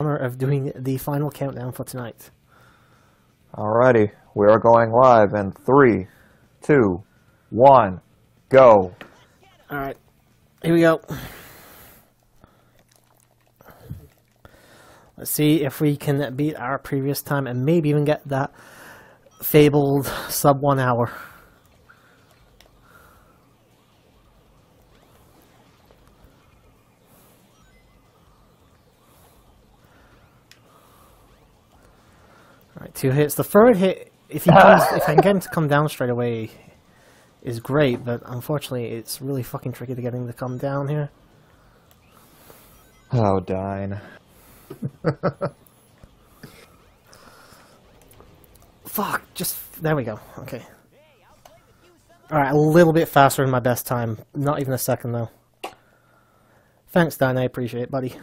honor of doing the final countdown for tonight. Alrighty, we are going live in three, two, one, go. All right, here we go. Let's see if we can beat our previous time and maybe even get that fabled sub one hour. Two hits. The third hit, if he comes, if I can get him to come down straight away, is great. But unfortunately, it's really fucking tricky to get him to come down here. Oh, Dine. Fuck, just there we go. Okay. All right, a little bit faster than my best time. Not even a second though. Thanks, Dan. I appreciate it, buddy.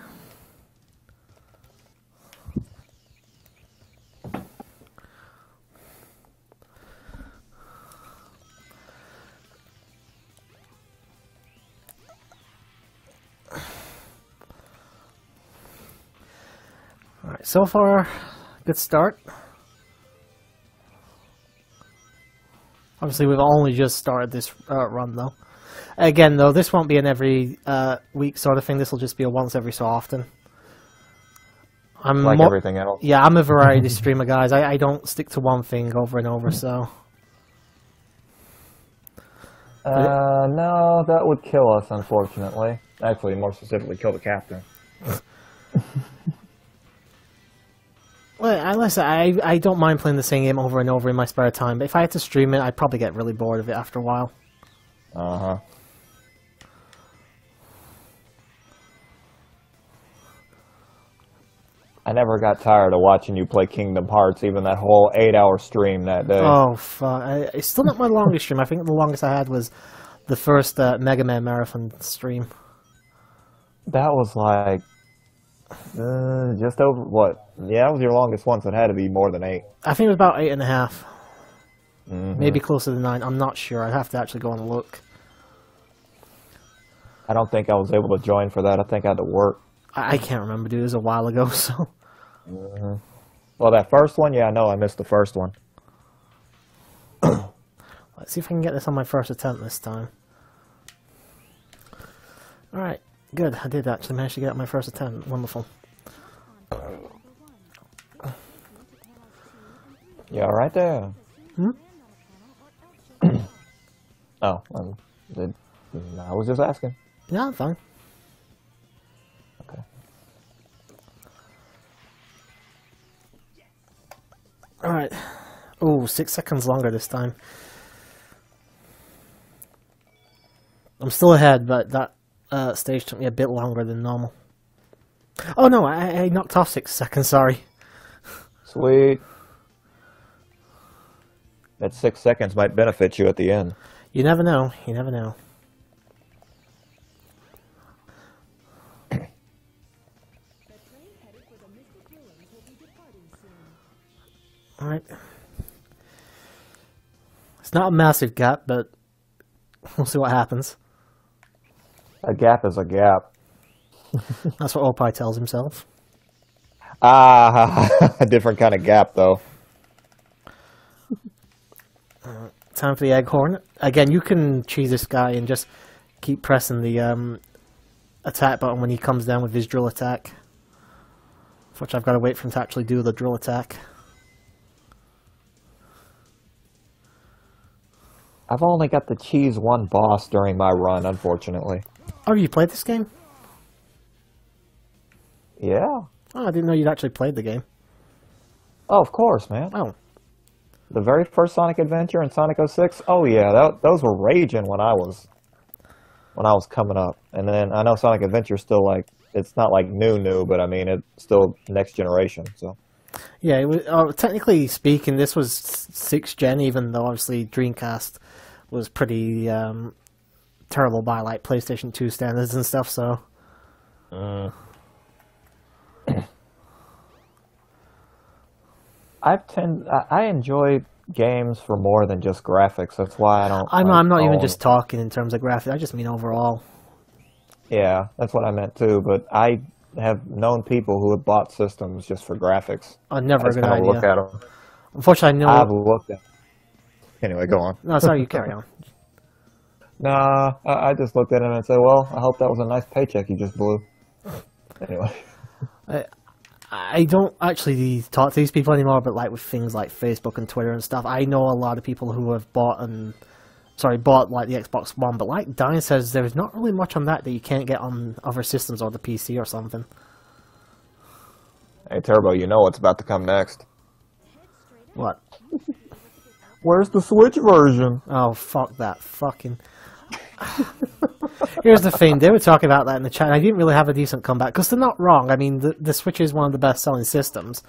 All right, so far, good start. Obviously, we've only just started this uh, run, though. Again, though, this won't be an every uh, week sort of thing. This will just be a once every so often. I'm Like everything else. Yeah, I'm a variety streamer, guys. I, I don't stick to one thing over and over, so... Uh, no, that would kill us, unfortunately. Actually, more specifically, kill the captain. Well, I, listen, I, I don't mind playing the same game over and over in my spare time, but if I had to stream it, I'd probably get really bored of it after a while. Uh huh. I never got tired of watching you play Kingdom Hearts, even that whole eight-hour stream that day. Oh, fuck. I, it's still not my longest stream. I think the longest I had was the first uh, Mega Man Marathon stream. That was like uh, just over what? Yeah, that was your longest one, so it had to be more than eight. I think it was about eight and a half. Mhm. Maybe closer to nine. I'm not sure. I'd have to actually go and look. I don't think I was able to join for that. I think I had to work. I, I can't remember, dude. It was a while ago, so... Well, that first one, yeah, I know I missed the first one. Let's see if I can get this on my first attempt this time. Alright, good. I did actually manage to get my first attempt. Wonderful. Yeah, right there. Hmm? oh, um, did, I was just asking. Yeah, I'm fine. Okay. Alright. Oh, six seconds longer this time. I'm still ahead, but that uh, stage took me a bit longer than normal. Oh no, I, I knocked off six seconds, sorry. Sweet. That six seconds might benefit you at the end. You never know, you never know. Alright. It's not a massive gap, but we'll see what happens. A gap is a gap. That's what Opie tells himself. Ah, a different kind of gap, though. Time for the egg horn. Again, you can cheese this guy and just keep pressing the um, attack button when he comes down with his drill attack. Which I've got to wait for him to actually do the drill attack. I've only got to cheese one boss during my run, unfortunately. Oh, you played this game? Yeah. Oh, I didn't know you'd actually played the game. Oh, of course, man. Oh, The very first Sonic Adventure and Sonic 06. Oh yeah, that, those were raging when I was when I was coming up. And then I know Sonic Adventure still like it's not like new new, but I mean it's still next generation. So yeah. It was, uh, technically speaking, this was sixth gen, even though obviously Dreamcast was pretty um, terrible by like PlayStation 2 standards and stuff. So uh, I tend I, I enjoy games for more than just graphics. That's why I don't. I'm, like I'm not even just talking in terms of graphics. I just mean overall. Yeah, that's what I meant too. But I have known people who have bought systems just for graphics. Oh, never I a good of look at them. Unfortunately, I I've know. looked at. Anyway, go on. No, sorry, you carry on. Nah, I, I just looked at him and said, "Well, I hope that was a nice paycheck you just blew." Anyway, I I don't actually talk to these people anymore, but like with things like Facebook and Twitter and stuff, I know a lot of people who have bought and sorry bought like the Xbox One, but like Diane says, there's not really much on that that you can't get on other systems or the PC or something. hey Turbo, you know what's about to come next? What? Where's the Switch version? Oh fuck that fucking. Here's the thing: they were talking about that in the chat. And I didn't really have a decent comeback because they're not wrong. I mean, the the Switch is one of the best-selling systems.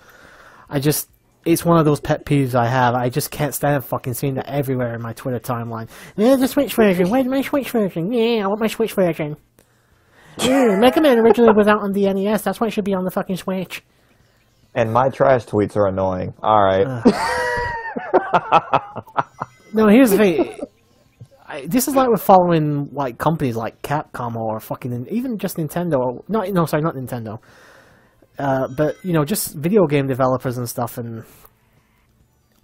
I just, it's one of those pet peeves I have. I just can't stand fucking seeing that everywhere in my Twitter timeline. Yeah, the Switch version. Where's my Switch version? Yeah, I want my Switch version. Yeah, Mega Man originally was out on the NES. That's why it should be on the fucking Switch. And my trash tweets are annoying. All right. No, here's the thing. I, this is like we're following like companies like Capcom or fucking even just Nintendo. Not no, sorry, not Nintendo. Uh, but you know, just video game developers and stuff, and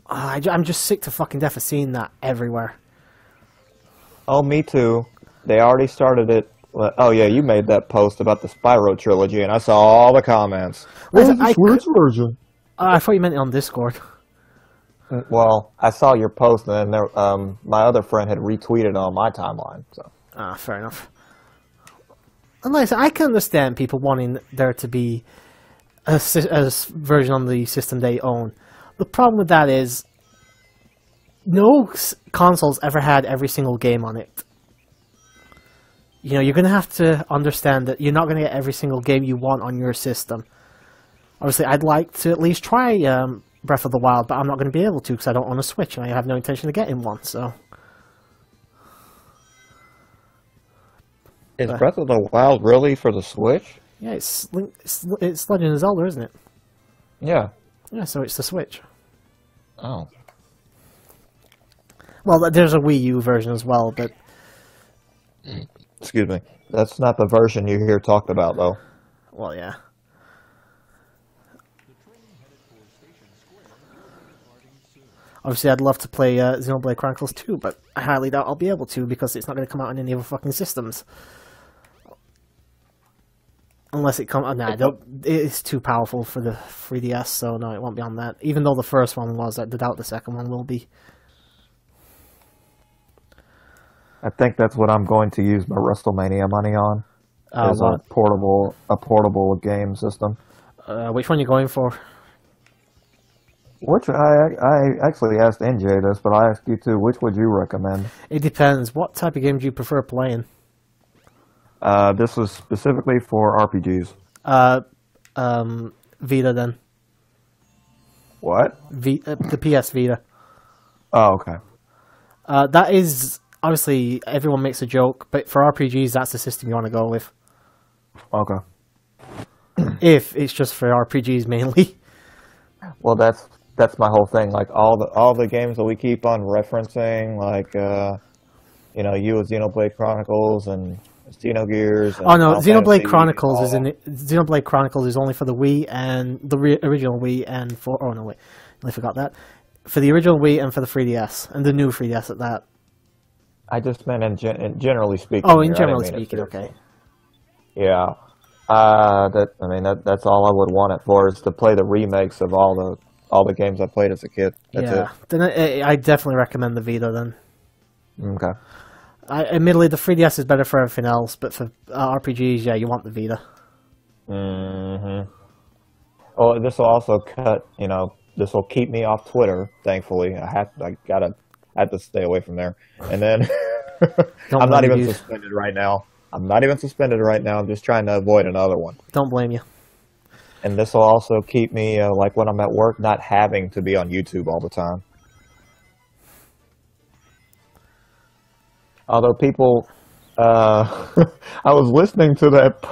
uh, I, am just sick to fucking death of seeing that everywhere. Oh, me too. They already started it. Oh yeah, you made that post about the Spyro trilogy, and I saw all the comments. Listen, I, Switch version? uh, I thought you meant it on Discord. Well, I saw your post, and then there, um, my other friend had retweeted on my timeline. So Ah, fair enough. Like I can understand people wanting there to be a, a version on the system they own. The problem with that is no consoles ever had every single game on it. You know, you're going to have to understand that you're not going to get every single game you want on your system. Obviously, I'd like to at least try um, Breath of the Wild, but I'm not going to be able to because I don't own a Switch and I have no intention of getting one. So, is Breath of the Wild really for the Switch? yeah, it's it's, it's Legend of Zelda, isn't it? Yeah. Yeah, so it's the Switch. Oh. Well, there's a Wii U version as well, but Excuse me. That's not the version you hear talked about, though. well, yeah. Obviously, I'd love to play uh, Xenoblade Chronicles 2, but I highly doubt I'll be able to because it's not going to come out on any other fucking systems. Unless it comes, oh, nah, it's too powerful for the 3DS, so no, it won't be on that. Even though the first one was, I doubt the second one will be. I think that's what I'm going to use my WrestleMania money on. Uh, is a portable, a portable game system. Uh, which one are you going for? Which I I actually asked NJ this, but I asked you too. Which would you recommend? It depends. What type of game do you prefer playing? Uh, this was specifically for RPGs. Uh, um, Vita then. What? V- uh, the PS Vita. Oh, okay. Uh, that is obviously everyone makes a joke, but for RPGs, that's the system you want to go with. Okay. If it's just for RPGs mainly. Well, that's that's my whole thing. Like all the all the games that we keep on referencing, like uh, you know, you with Xenoblade Chronicles and Xenogears. And Oh no, Final Xenoblade Fantasy, Chronicles is in it. Xenoblade Chronicles is only for the Wii and the re- original Wii and for oh no wait, I forgot that for the original Wii and for the 3DS and the new 3DS at that. I just meant in, gen- in generally speaking. Oh, in generally speaking, okay. Yeah. Uh, that I mean that that's all I would want it for is to play the remakes of all the all the games I played as a kid. That's yeah, then I, I definitely recommend the Vita then. Okay. I, admittedly, the 3DS is better for everything else, but for uh, RPGs, yeah, you want the Vita. Mm-hmm. Oh, this will also cut. You know, this will keep me off Twitter. Thankfully, I have. I gotta. I have to stay away from there. And then I'm not even you. suspended right now. I'm not even suspended right now. I'm just trying to avoid another one. Don't blame you. And this will also keep me, uh, like when I'm at work, not having to be on YouTube all the time. Although people, uh, I was listening to that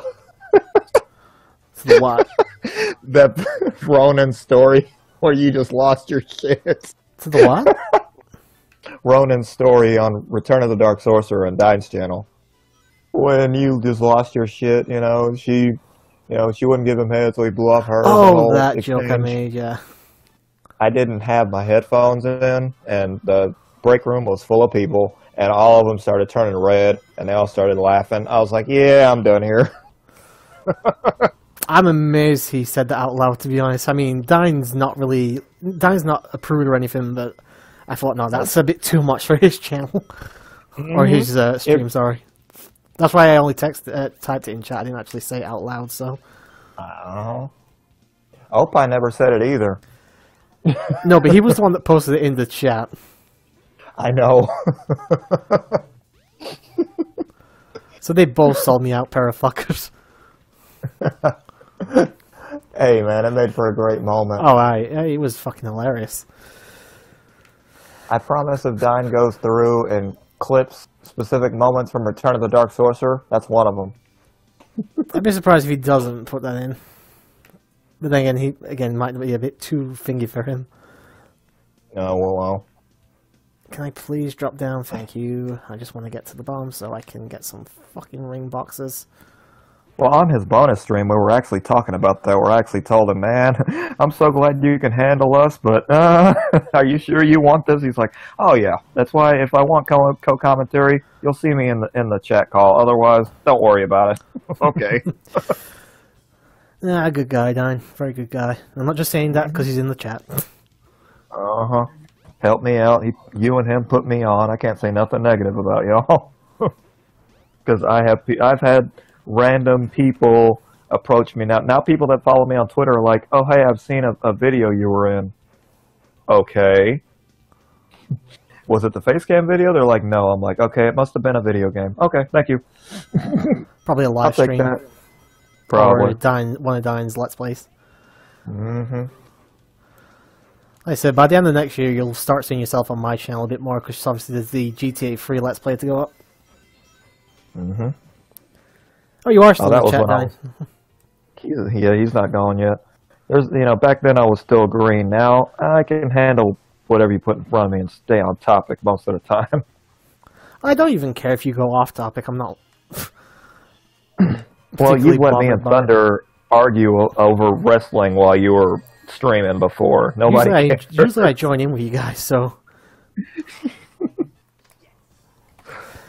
what? that Ronin story where you just lost your shit. to the what? Ronin's story on Return of the Dark Sorcerer and Dine's channel. When you just lost your shit, you know, she You know, she wouldn't give him head, so he blew off her. Oh, that joke I made, yeah. I didn't have my headphones in, and the break room was full of people, and all of them started turning red, and they all started laughing. I was like, "Yeah, I'm done here." I'm amazed he said that out loud. To be honest, I mean, Dine's not really Dine's not a prude or anything, but I thought, no, that's a bit too much for his channel mm-hmm. or his uh, stream. It, sorry, that's why I only text uh, typed it in chat. I didn't actually say it out loud. So, oh, I hope I never said it either. no, but he was the one that posted it in the chat. I know. so they both sold me out, pair of fuckers. hey man, it made for a great moment. Oh, I it was fucking hilarious. I promise if Dine goes through and clips specific moments from Return of the Dark Sorcerer, that's one of them. I'd be surprised if he doesn't put that in. But then again, he again might be a bit too fingy for him. Oh well, well. Can I please drop down? Thank you. I just want to get to the bomb so I can get some fucking ring boxes. Well, on his bonus stream, we were actually talking about that. We're actually told him, man, I'm so glad you can handle us, but uh, are you sure you want this? He's like, oh yeah, that's why if I want co-commentary, you'll see me in the in the chat call. Otherwise, don't worry about it. okay. yeah, good guy, Dine. Very good guy. I'm not just saying that because he's in the chat. Uh huh. Help me out. He, you and him put me on. I can't say nothing negative about y'all. Because I have, I've had random people approach me now. Now people that follow me on Twitter are like, "Oh, hey, I've seen a, a video you were in." Okay. Was it the face cam video? They're like, no. I'm like, okay, it must have been a video game. Okay, thank you. Probably a live I'll stream. Take that. Probably. Or Dine, one of Dine's Let's Plays. Mm-hmm. Like I said, by the end of next year, you'll start seeing yourself on my channel a bit more, because obviously there's the GTA 3 Let's Play to go up. Mm-hmm. Oh, you are still oh, in the chat, now. yeah, he's not gone yet. There's, you know, back then I was still green. Now I can handle whatever you put in front of me and stay on topic most of the time. I don't even care if you go off topic. I'm not. well, you let me and Thunder argue over wrestling while you were streaming before. Nobody. Usually I, usually I join in with you guys, so.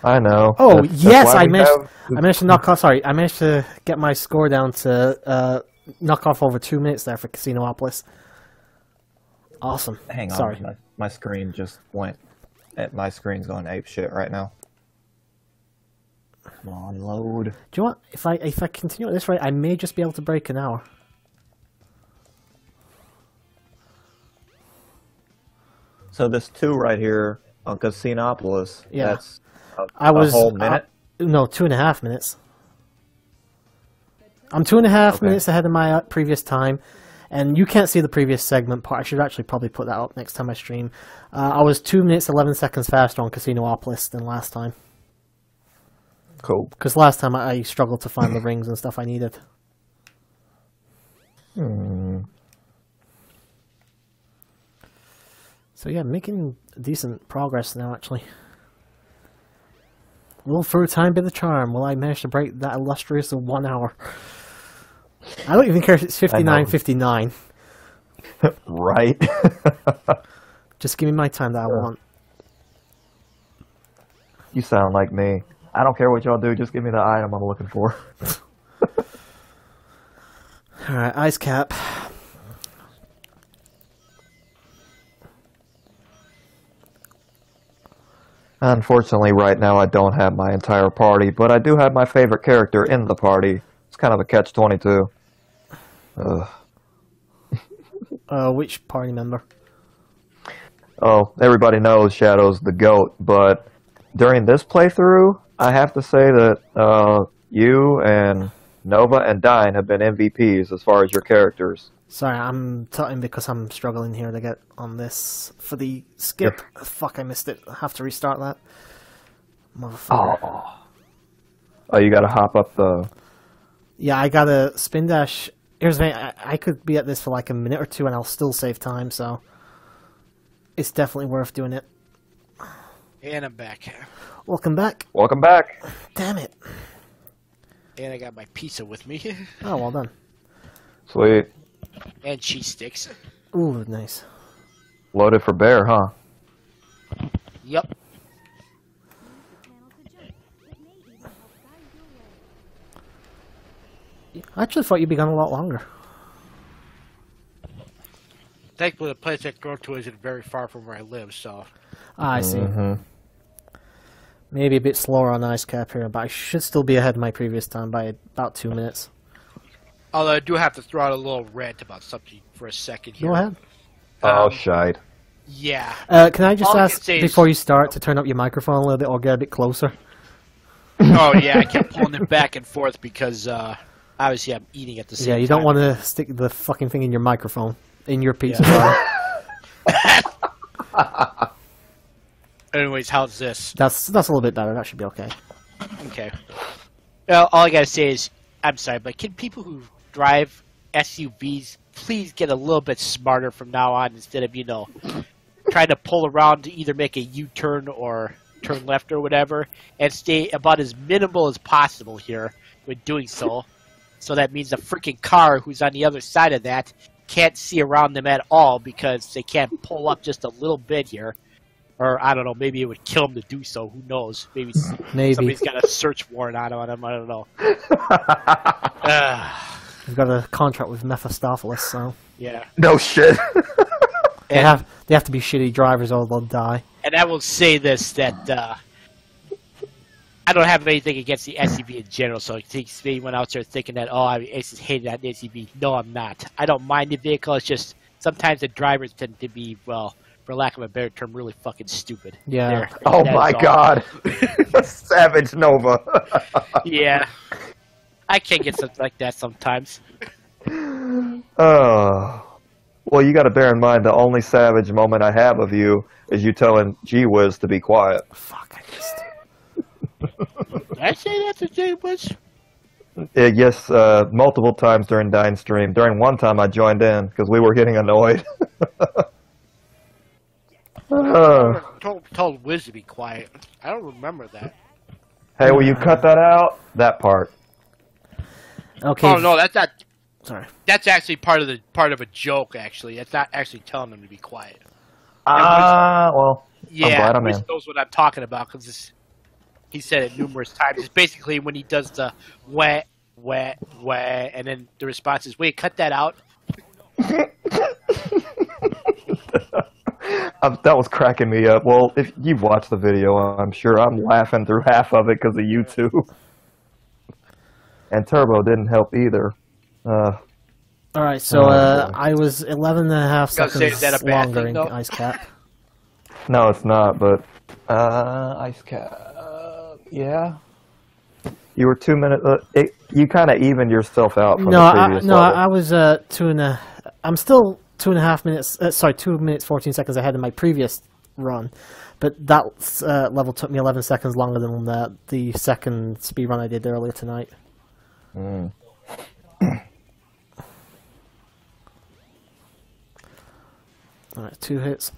I know. Oh that's, yes, that's I managed. Have... I managed to knock off. Sorry, I managed to get my score down to uh, knock off over two minutes there for Casinopolis. Awesome. Hang on. Sorry, my, my screen just went. Eh, my screen's going ape shit right now. Come on, load. Do you want? If I if I continue at this rate, I may just be able to break an hour. So this two right here on Casinopolis. Yeah. That's a, I was a whole minute. Uh, no, two and a half minutes. I'm two and a half okay. minutes ahead of my uh, previous time, and you can't see the previous segment part. I should actually probably put that up next time I stream. Uh, I was two minutes eleven seconds faster on Casinopolis than last time. Cool. Because last time I, I, struggled to find the rings and stuff I needed. Hmm. So yeah, making decent progress now actually. Will for a time be the charm? Will I manage to break that illustrious one hour? I don't even care if it's fifty nine fifty nine. right. Just give me my time that I want. You sound like me. I don't care what y'all do. Just give me the item I'm looking for. All right, ice cap. Unfortunately, right now I don't have my entire party, but I do have my favorite character in the party. It's kind of a catch-22. Ugh. Uh, which party member? Oh, everybody knows Shadow's the GOAT, but during this playthrough, I have to say that uh, you and Nova and Dine have been MVPs as far as your characters. Sorry, I'm tutting because I'm struggling here to get on this for the skip. Fuck, I missed it. I have to restart that. Motherfucker. Oh, oh you gotta hop up the. Yeah, I gotta spin dash. Here's the thing, I, I could be at this for like a minute or two and I'll still save time, so. It's definitely worth doing it. And I'm back. Welcome back. Welcome back. Damn it. And I got my pizza with me. Oh, well done. Sweet. And cheese sticks. Ooh, nice. Loaded for bear, huh? Yep. I actually thought you'd be gone a lot longer. Thankfully, the place I go to isn't very far from where I live, so. Ah, I see. Mm-hmm. Maybe a bit slower on ice cap here, but I should still be ahead of my previous time by about two minutes. Although I do have to throw out a little rant about something for a second here. Go ahead. Oh, Um, shite. Yeah. Uh, can I just All ask can say is- before you start to turn up your microphone a little bit or get a bit closer? oh, yeah, I kept pulling it back and forth because, uh, obviously I'm eating at the same time. Yeah, time. you don't want to stick the fucking thing in your microphone in your pizza bar. Anyways, how's this? That's that's a little bit better. That should be okay. Okay. Well, all I gotta say is, I'm sorry, but can people who drive SUVs please get a little bit smarter from now on instead of, you know, trying to pull around to either make a U-turn or turn left or whatever, and stay about as minimal as possible here when doing so. So that means the freaking car who's on the other side of that can't see around them at all because they can't pull up just a little bit here. Or I don't know, maybe it would kill them to do so. Who knows? Maybe Maybe Somebody's got a search warrant on him. I don't know. Ah, we've got a contract with Mephistopheles, so yeah. no shit. they have they have to be shitty drivers or they'll die. and I will say this that uh, I don't have anything against the SUV in general. So if they went out there thinking that oh I just hated that SUV. No, I'm not. I don't mind the vehicle. It's just sometimes the drivers tend to be well, for lack of a better term, really fucking stupid. Yeah. There. oh my god. Savage Nova. Yeah. I can't get something like that sometimes. Oh. Well, you got to bear in mind the only savage moment I have of you is you telling G Wiz to be quiet. Fuck, I missed. Did I say that to Jay Bush? Uh, yes, uh, multiple times during Dine Stream. During one time, I joined in because we were getting annoyed. Uh, Told, told Wiz to be quiet. I don't remember that. hey, will you cut that out? That part. Okay. Oh no, that's not. Sorry. That's actually part of the part of a joke. Actually, that's not actually telling them to be quiet. Ah, well, Yeah, glad I'm knows what I'm talking about because he said it numerous times. It's basically when he does the wet, wet, wet, and then the response is, "Wait, cut that out." Um, that was cracking me up. Well, if you've watched the video, I'm sure I'm laughing through half of it because of YouTube. And Turbo didn't help either. Uh, All right, so Oh, uh. I was 11 and a half I was gonna say, seconds is that a bad longer thing, in though? ice cap. no, it's not, but uh, ice cap. yeah. You were two minutes. Uh, it, you kind of evened yourself out from No, the I, previous no, level. I I was uh, two and a. I'm still two and a half minutes. Uh, sorry, two minutes fourteen seconds ahead of my previous run, but that uh, level took me 11 seconds longer than the the second speed run I did earlier tonight. Mm. All right, two hits.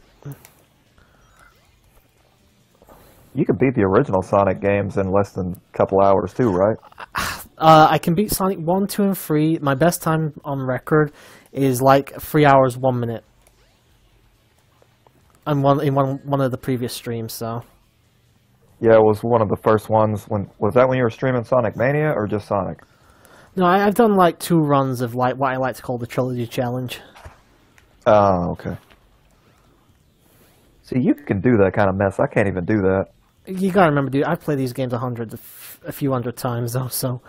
You could beat the original Sonic games in less than a couple hours too, right? Uh, I can beat Sonic 1, 2, and 3. My best time on record is like 3 hours, 1 minute. And one in one one of the previous streams, so Yeah, it was one of the first ones. When was that when you were streaming Sonic Mania or just Sonic? No, I, I've done like two runs of like what I like to call the trilogy challenge. Oh, okay. See, you can do that kind of mess. I can't even do that. You gotta remember, dude, I've played these games a hundred, a few hundred times though. So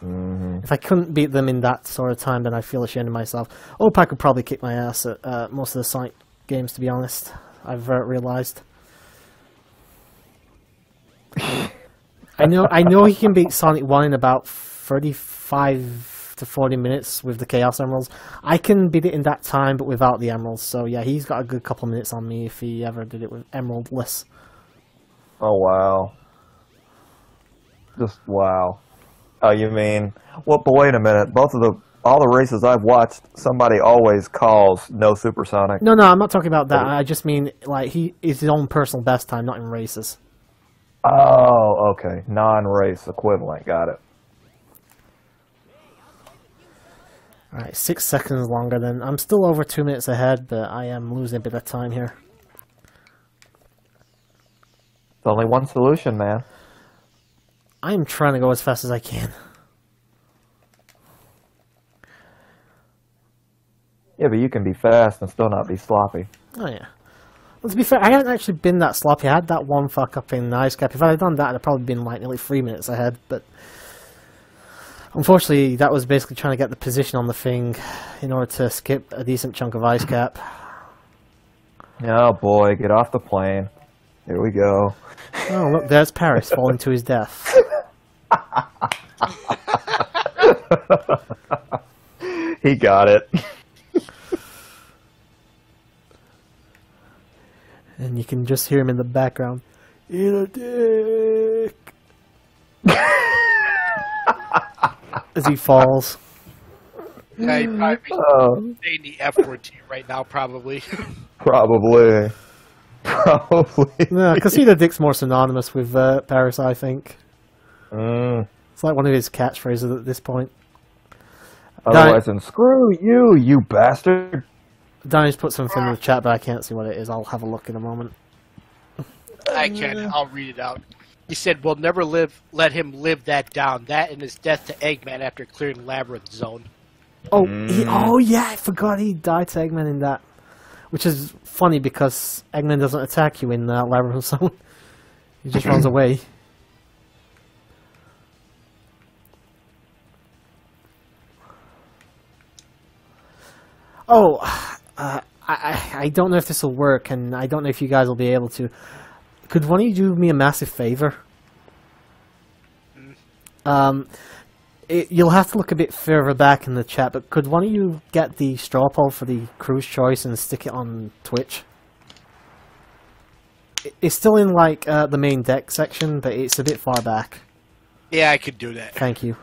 hmm if I couldn't beat them in that sort of time, then I feel ashamed of myself. Opak could probably kick my ass at uh, most of the Sonic games, to be honest. I've uh, realized. I know, I know he can beat Sonic One in about thirty-five to forty minutes with the Chaos Emeralds. I can beat it in that time, but without the Emeralds. So yeah, he's got a good couple minutes on me if he ever did it with Emeraldless. Oh wow. Just wow. Oh, you mean? Well, but wait a minute. Both of the all the races I've watched, somebody always calls no supersonic. No, no, I'm not talking about that. Oh. I just mean like he is his own personal best time, not in races. Oh, okay. Non-race equivalent. Got it. Alright, six seconds longer than. I'm still over two minutes ahead, but I am losing a bit of time here. It's only one solution, man. I'm trying to go as fast as I can. Yeah, but you can be fast and still not be sloppy. Oh yeah. Well, to be fair, I haven't actually been that sloppy. I had that one fuck up in the ice cap. If I had done that, I'd probably been like nearly three minutes ahead. But unfortunately, that was basically trying to get the position on the thing in order to skip a decent chunk of ice cap. Oh boy, get off the plane. Here we go. Oh look, there's Paris falling to his death. He got it. and you can just hear him in the background. Eat a dick. As he falls. Yeah, he'd probably be Oh, saying the F word to you right now, probably. probably. Probably. No, because Eat a dick's more synonymous with uh, Paris, I think. Mm. It's like one of his catchphrases at this point. Otherwise, then screw you, you bastard. Danny's put something in the chat, but I can't see what it is. I'll have a look in a moment. I can. I'll read it out. He said, "We'll never live. Let him live that down. That and his death to Eggman after clearing Labyrinth Zone." Oh, he, oh yeah, I forgot he died to Eggman in that. Which is funny because Eggman doesn't attack you in uh, Labyrinth Zone. he just runs away. Oh, uh, I, I I don't know if this will work, and I don't know if you guys will be able to. Could one of you do me a massive favor? Um, it, you'll have to look a bit further back in the chat, but could one of you get the straw poll for the cruise choice and stick it on Twitch? It- It's still in like uh, the main deck section, but it's a bit far back. Yeah, I could do that. Thank you.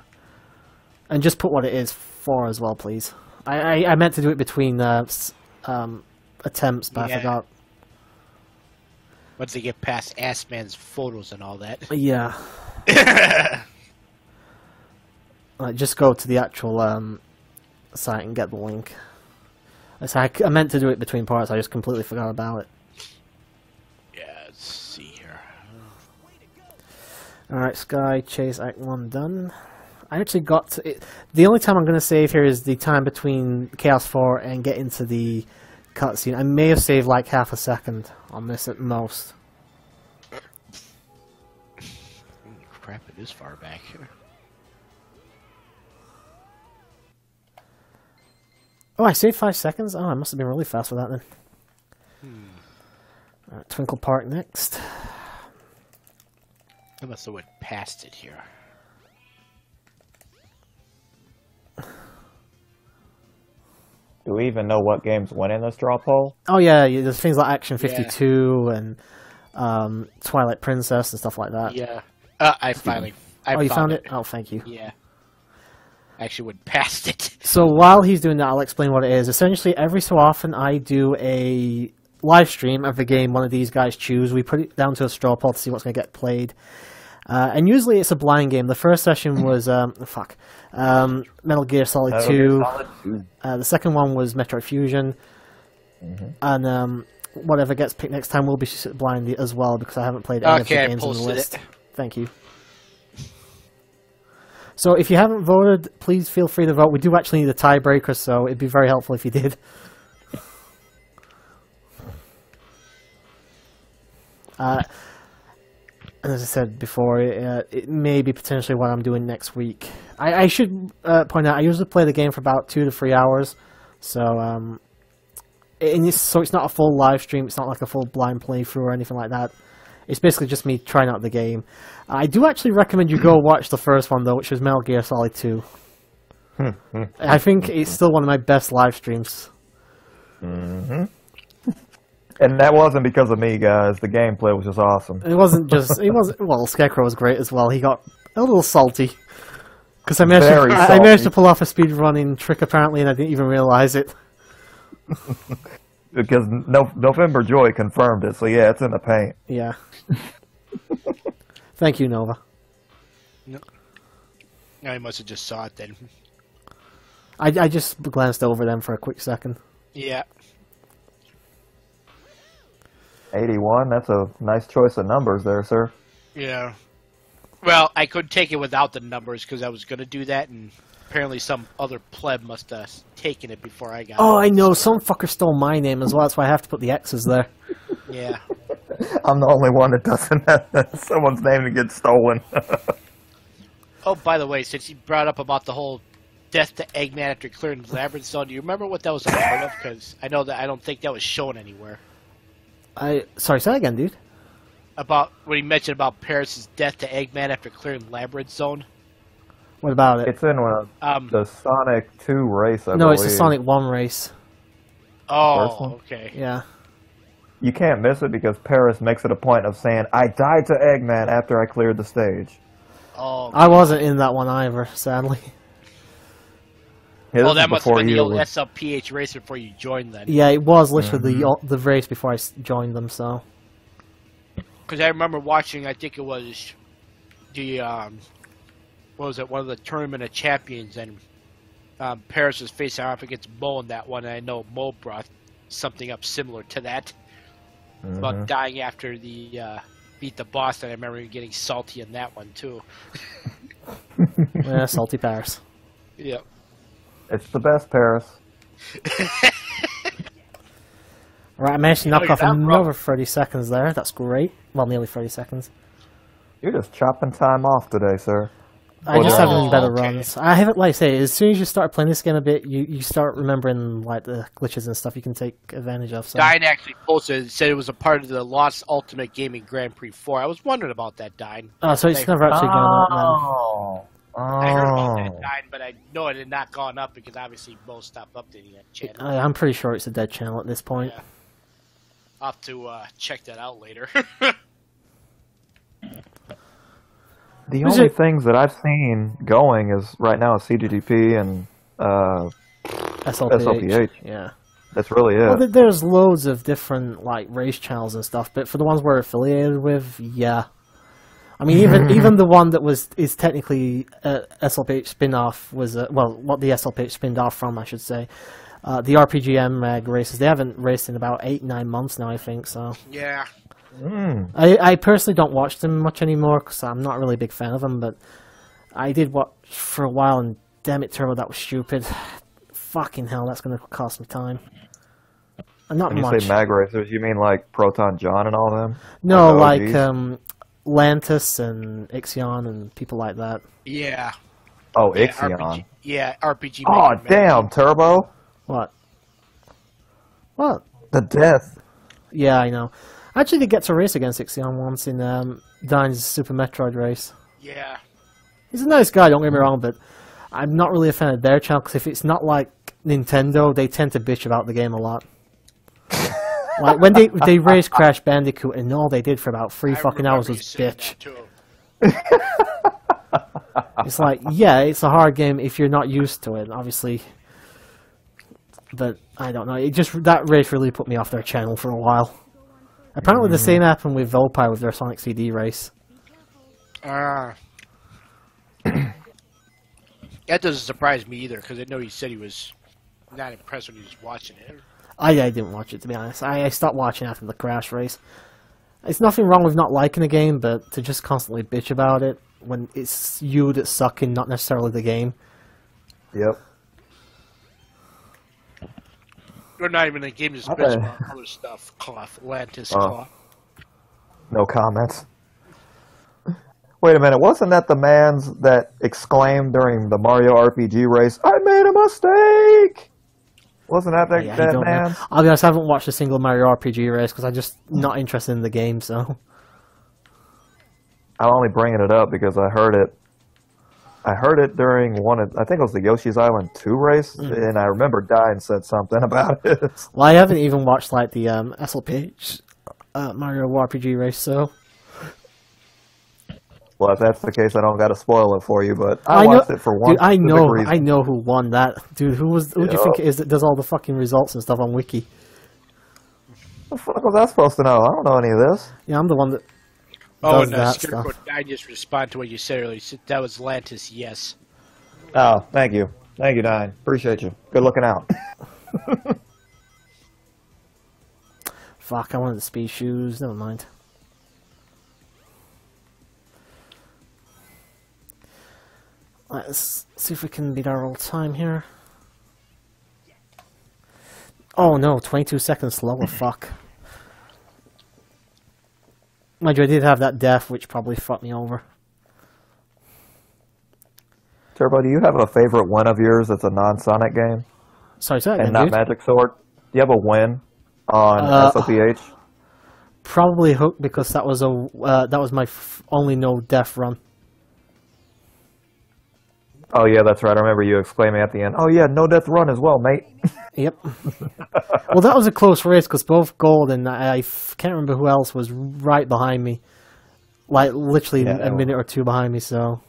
And just put what it is for as well, please. I, I, I meant to do it between uh, um, attempts, but I Yeah. forgot. Once they get past Ass Man's photos and all that. Yeah. Like, just go to the actual um, site and get the link. I meant to do it between parts. I just completely forgot about it. yeah, let's see here. All right, Sky Chase Act One done. I actually got to it. The only time I'm going to save here is the time between Chaos Four and getting to the cutscene. I may have saved like half a second on this at most. Crap, it is far back. here. Oh, I saved five seconds. Oh, I must have been really fast with that then. All right, Twinkle Park next. I must have went past it here. Do we even know what games went in the straw poll? Oh yeah, yeah, there's things like Action Yeah. 52 and um, Twilight Princess and stuff like that. Yeah. Uh, I finally. I oh, you found it? Oh, thank you. Yeah. I actually went past it. So while he's doing that, I'll explain what it is. Essentially, every so often I do a live stream of the game one of these guys choose. We put it down to a straw poll to see what's going to get played. Uh, and usually it's a blind game. The first session was um, fuck, um, Metal Gear Solid Metal Gear 2. Solid Uh, the second one was Metroid Fusion, and um, whatever gets picked next time will be blind as well because I haven't played any Okay, of the games on the list. it. Thank you. So if you haven't voted, please feel free to vote. We do actually need a tiebreaker, so it'd be very helpful if you did. Uh, and as I said before, uh, it may be potentially what I'm doing next week. I, I should uh, point out I usually play the game for about two to three hours, so um, and it's, so it's not a full live stream. It's not like a full blind playthrough or anything like that. It's basically just me trying out the game. I do actually recommend you go watch the first one though, which was Metal Gear Solid Two. I think it's still one of my best live streams. And that wasn't because of me, guys. The gameplay was just awesome. It wasn't just. It wasn't. Well, Scarecrow was great as well. He got a little salty because I managed. Very To, I, I managed to pull off a speed running trick apparently, and I didn't even realize it. Because no, November Joy confirmed it, so yeah, it's in the paint. Yeah. Thank you, Nova. No, I must have just saw it then. I, I just glanced over them for a quick second. Yeah. 81. That's a nice choice of numbers there, sir. Yeah. Well, I couldn't take it without the numbers because I was going to do that, and apparently some other pleb must have taken it before I got Oh, it. I know. Some fucker stole my name as well. That's why I have to put the X's there. Yeah. I'm the only one that doesn't have someone's name to get stolen. Oh, by the way, since you brought up about the whole death to Eggman after clearing the labyrinth zone, do you remember what that was a part of? Because I know that I don't think that was shown anywhere. I sorry, say that again, dude. About what he mentioned about Paris's death to Eggman after clearing the labyrinth zone. What about it? it's in uh, Um. the Sonic 2 race, I no, believe. it's the Sonic One race. First Oh, one? okay. Yeah. You can't miss it because Paris makes it a point of saying, I died to Eggman after I cleared the stage. Oh, I wasn't in that one either, sadly. Yeah, well, this that is must have before been the old were- SLPH race before you joined then. Yeah, it was literally Mm-hmm. the the race before I joined them. So Because I remember watching, I think it was the, um, what was it, one of the Tournament of Champions, and um, Paris was facing off against Mo in that one, and I know Mo brought something up similar to that Mhm. about dying after the uh, beat the boss, and I remember getting salty in that one too. yeah, salty Paris. Yep. It's the best, Paris. Right, I managed to No, knock you're off another wrong. 30 seconds there. That's great. Well, nearly 30 seconds. You're just chopping time off today, sir. I Oh, just no. having better Okay. runs. I haven't, like I say, as soon as you start playing this game a bit, you, you start remembering like the glitches and stuff you can take advantage of. So. Dine actually posted and said it was a part of the Lost Ultimate Gaming Grand Prix 4. I was wondering about that, Dine. Oh, so it's never actually gone up Oh. I heard about that, Oh. Dine, but I know it had not gone up because obviously Mo stopped updating that channel. I, I'm pretty sure it's a dead channel at this point. Yeah. I'll have to uh, check that out later. The Is only it- things that I've seen going is right now is CGDP and uh, SLPH. SLPH. Yeah. that's really it. Well, there's loads of different like race channels and stuff, but for the ones we're affiliated with, yeah. I mean, even even the one that was is technically uh, SLPH spin-off was uh, well, what the SLPH spinned off from, I should say. Uh, the RPGM mag races they haven't raced in about eight nine months now, I think. So yeah. Mm. I I personally don't watch them much anymore because I'm not really a big fan of them, but I did watch for a while, and damn it, Turbo, that was stupid. Fucking hell, that's gonna cost me time. And not When you much. say mag racers, you mean like ProtonJon and all them? No, Like the like OGs? um, Lantis and Ixion and people like that. Yeah. Oh, Yeah, Ixion. RPG, yeah, RPG. Oh, Maker, man. damn, Turbo. What? What? The death. Yeah, I know. Actually did get to race against Ixion once in um, Dine's Super Metroid race. Yeah. He's a nice guy, don't get me wrong, but I'm not really a fan of their channel because if it's not like Nintendo, they tend to bitch about the game a lot. Like when they they raised Crash Bandicoot and all they did for about three I fucking hours was bitch. It's like, yeah, it's a hard game if you're not used to it, obviously. But I don't know. It just that race really put me off their channel for a while. Apparently, the same happened with Volpire with their Sonic CD race. Ah. that doesn't surprise me either because I know he said he was not impressed when he was watching it. I, I didn't watch it to be honest. I, I stopped watching after the Crash race. It's nothing wrong with not liking a game, but to just constantly bitch about it when it's you that's sucking, not necessarily the game. Yep. Or not even a game that's Okay. bitch about other stuff. Cough. Atlantis Oh. cough. No comments. Wait a minute, wasn't that the man's that exclaimed during the Mario RPG race, I made a mistake? Wasn't that that, Yeah, I that don't know. man? I'll be honest, I haven't watched a single Mario RPG race because I'm just not interested in the game. So I'm only bringing it up because I heard it. I heard it during one of, I think it was the Yoshi's Island 2 race, Hmm. and I remember Dine said something about it. Well, I haven't even watched like the um, SLPH uh, Mario RPG race, so well, if that's the case, I don't got to spoil it for you, but I, I know- watched it for one dude, I know, reason. I know who won that, dude. Who was? Who do you think is that does all the fucking results and stuff on Wiki? What the fuck was I supposed to know? I don't know any of this. Yeah, I'm the one that. Oh, does and uh, that Scarecrow stuff. I just respond to what you said earlier. That was Atlantis, yes. Oh, thank you. Thank you, Nine. Appreciate you. Good looking out. Fuck, I wanted the speed shoes. Never mind. Let's see if we can beat our old time here. Oh no, 22 seconds slower, fuck. Mind you, I did have that death, which probably fucked me over. Turbo, do you have a favorite win of yours that's a non-Sonic game Sorry, say and again, not dude. Magic Sword? Do you have a win on Uh, SOPH? Probably Hook because that was a uh, that was my f- only no death run. Oh yeah, that's right. I remember you exclaiming at the end. Oh yeah, no death run as well, mate. Yep. well, that was a close race because both Gold and I can't remember who else was right behind me, like literally Yeah, a were- minute or two behind me. So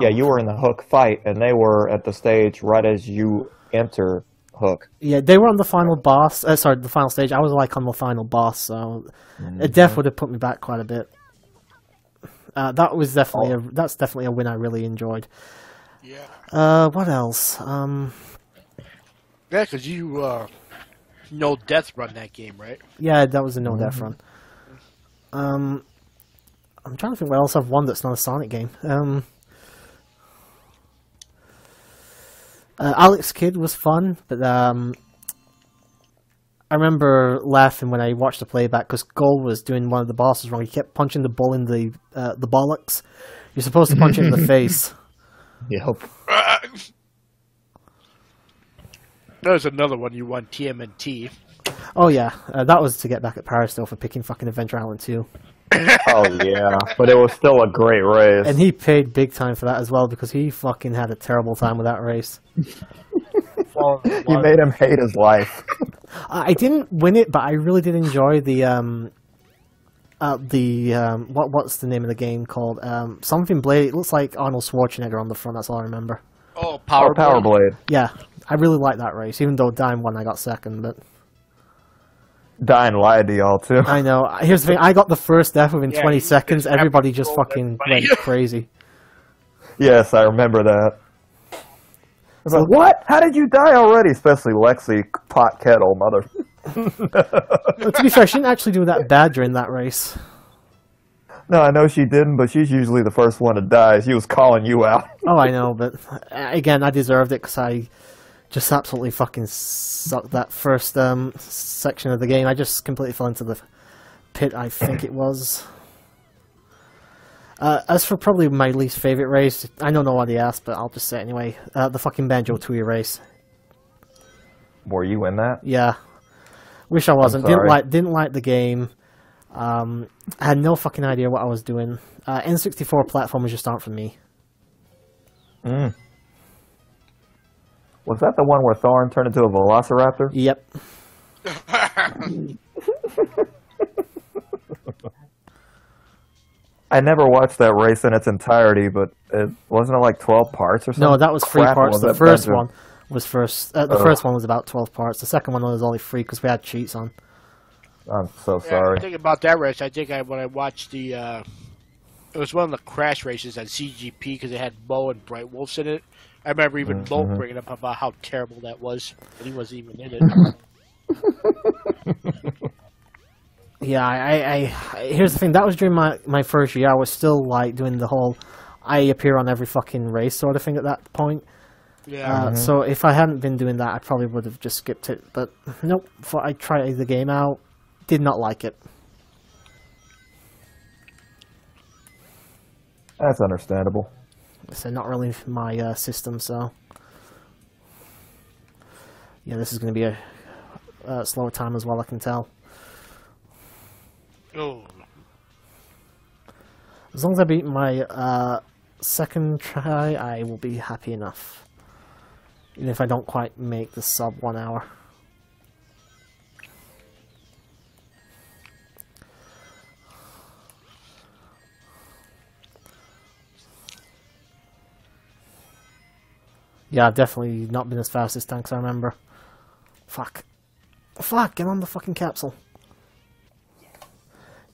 Yeah, you were in the Hook fight, and they were at the stage right as you enter Hook. yeah, they were on the final boss. Uh, sorry, the final stage. I was like on the final boss, so a death would have put me back quite a bit. Uh, that was definitely a, that's definitely a win I really enjoyed. Yeah. Uh, what else? Um, Yeah, because you uh, no death run that game, right? yeah, that was a no death run. Um, I'm trying to think what else I've won that's not a Sonic game. Um, uh, Alex Kidd was fun, but um, I remember laughing when I watched the playback because Gold was doing one of the bosses wrong. He kept punching the bull in the uh, the bollocks. You're supposed to punch it in the face. Yep. There's another one you won TMNT. Oh yeah, uh, that was to get back at Paris though for picking fucking Adventure Island 2. Oh yeah, but it was still a great race. And he paid big time for that as well because he fucking had a terrible time with that race. you made him hate his life. I I didn't win it, but I really did enjoy the um, uh, the um, what what's the name of the game called? Um, something Blade. It looks like Arnold Schwarzenegger on the front. That's all I remember. Oh, Power Oh, Power Blade. Yeah, I really liked that race, even though Dime won, I got second. But Dying lied to y'all too. I know. Here's the thing: I got the first death within Yeah, 20 seconds. Everybody just fucking went crazy. Yes, I remember that. Like, what? How did you die already? Especially Lexi, pot kettle, mother. To be fair, she didn't actually do that bad during that race. No, I know she didn't, but she's usually the first one to die. She was calling you out. Oh, I know, but uh, again, I deserved it because I just absolutely fucking sucked that first um, section of the game. I just completely fell into the pit, I think it was. Uh, as for probably my least favorite race, I don't know nobody asked, but I'll just say it anyway. Uh, the fucking Banjo Tooie race. Were you in that? Yeah, wish I wasn't. Didn't like didn't like the game. Um, I had no fucking idea what I was doing. Uh, N64 platformers just aren't for me. Mm. Was that the one where Thorn turned into a velociraptor? Yep. I never watched that race in its entirety, but it wasn't it like twelve parts or something. No, that was three Crap, parts. was The first Banjo? one was first. Uh, the Ugh. first one was about twelve parts. The second one was only three because we had cheats on. I'm so Yeah, sorry. Think about that race. I think I when I watched the, uh, it was one of the crash races on CGP because it had Mo and Bright Wolves in it. I remember even Mo Mhm. bringing up about how terrible that was, and he wasn't even in it. Yeah, I, I, I. Here's the thing. That was during my my first year. I was still like doing the whole, I appear on every fucking race sort of thing at that point. yeah, Uh, So if I hadn't been doing that, I probably would have just skipped it. But nope. For, I tried the game out. Did not like it. That's understandable. So not really my uh, system. So yeah, this is going to be a, a slower time as well. I can tell. Oh, As long as I beat my uh, second try, I will be happy enough. Even if I don't quite make the sub one hour. Yeah, I've definitely not been as fast time 'cause I remember. Fuck. Fuck, get on the fucking capsule.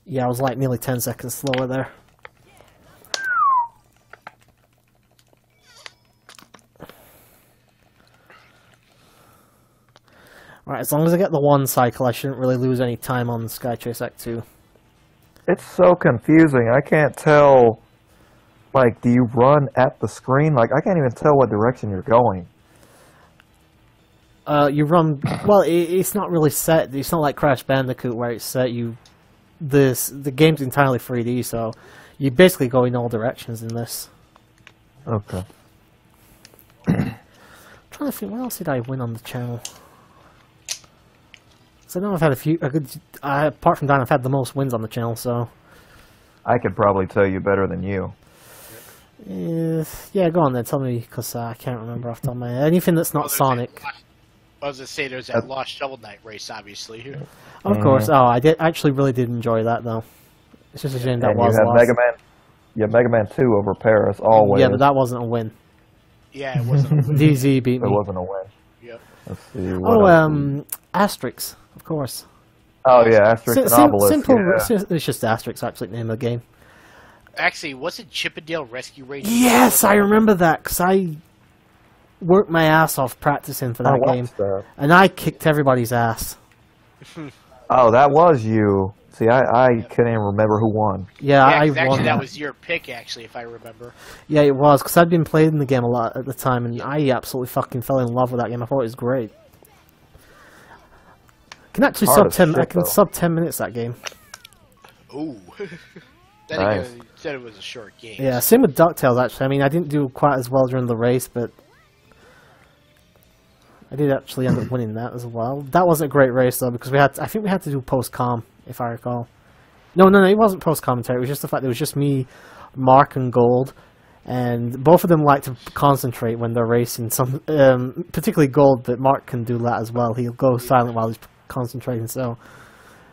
Yeah, I was like nearly 10 seconds slower there. All right, as long as I get the one cycle, I shouldn't really lose any time on Sky Chase Act 2. It's so confusing. I can't tell, like, do you run at the screen? Like, I can't even tell what direction you're going. Uh, you run, well, it, it's not really set. It's not like Crash Bandicoot where it's set. You this the game's entirely 3D, so you basically go in all directions in this. Okay. trying to think, what else did I win on the channel? So I know I've had a few. A good, uh, apart from that, I've had the most wins on the channel. So I could probably tell you better than you. uh, yeah, go on then. Tell me because uh, I can't remember off the top of my head. Anything that's not Well, Sonic, that- I was gonna say there's that Lost Shovel Knight race, obviously. Here. Of course. Oh, I did actually really did enjoy that though. It's just a shame that and you was have lost. Mega Man. You have Mega Man 2 over Paris always. Yeah, but that wasn't a win. Yeah, it wasn't. DZ beat me. It wasn't a win. yep. Let's see. What Oh, else? um, Asterix, of course. Oh yeah, Asterix Sim- and sim- simple. yeah. It's just Asterix, actually, the name of the game. Actually, wasn't Chip 'n Dale Rescue Rangers? Yes, I remember that because I worked my ass off practicing for that watched game, that. and I kicked everybody's ass. Oh, that was you. See, I, I couldn't even remember who won. Yeah, Yeah, I 'cause actually, won. that That was your pick, actually, if I remember. Yeah, it was because I'd been playing the game a lot at the time, and I absolutely fucking fell in love with that game. I thought it was great. I can actually sub as ten. I can though. sub ten minutes that game. Ooh. then Nice. said it was a short game. Yeah, same with Ducktales. Actually, I mean, I didn't do quite as well during the race, but I did actually end up winning that as well. That wasn't a great race though because we had. I think we had to do post com, if I recall. No, no, no, it wasn't post commentary. It was just the fact that it was just me, Mark, and Gold, and both of them like to concentrate when they're racing. Some, um, particularly Gold, but Mark can do that as well. He'll go silent while he's concentrating. So,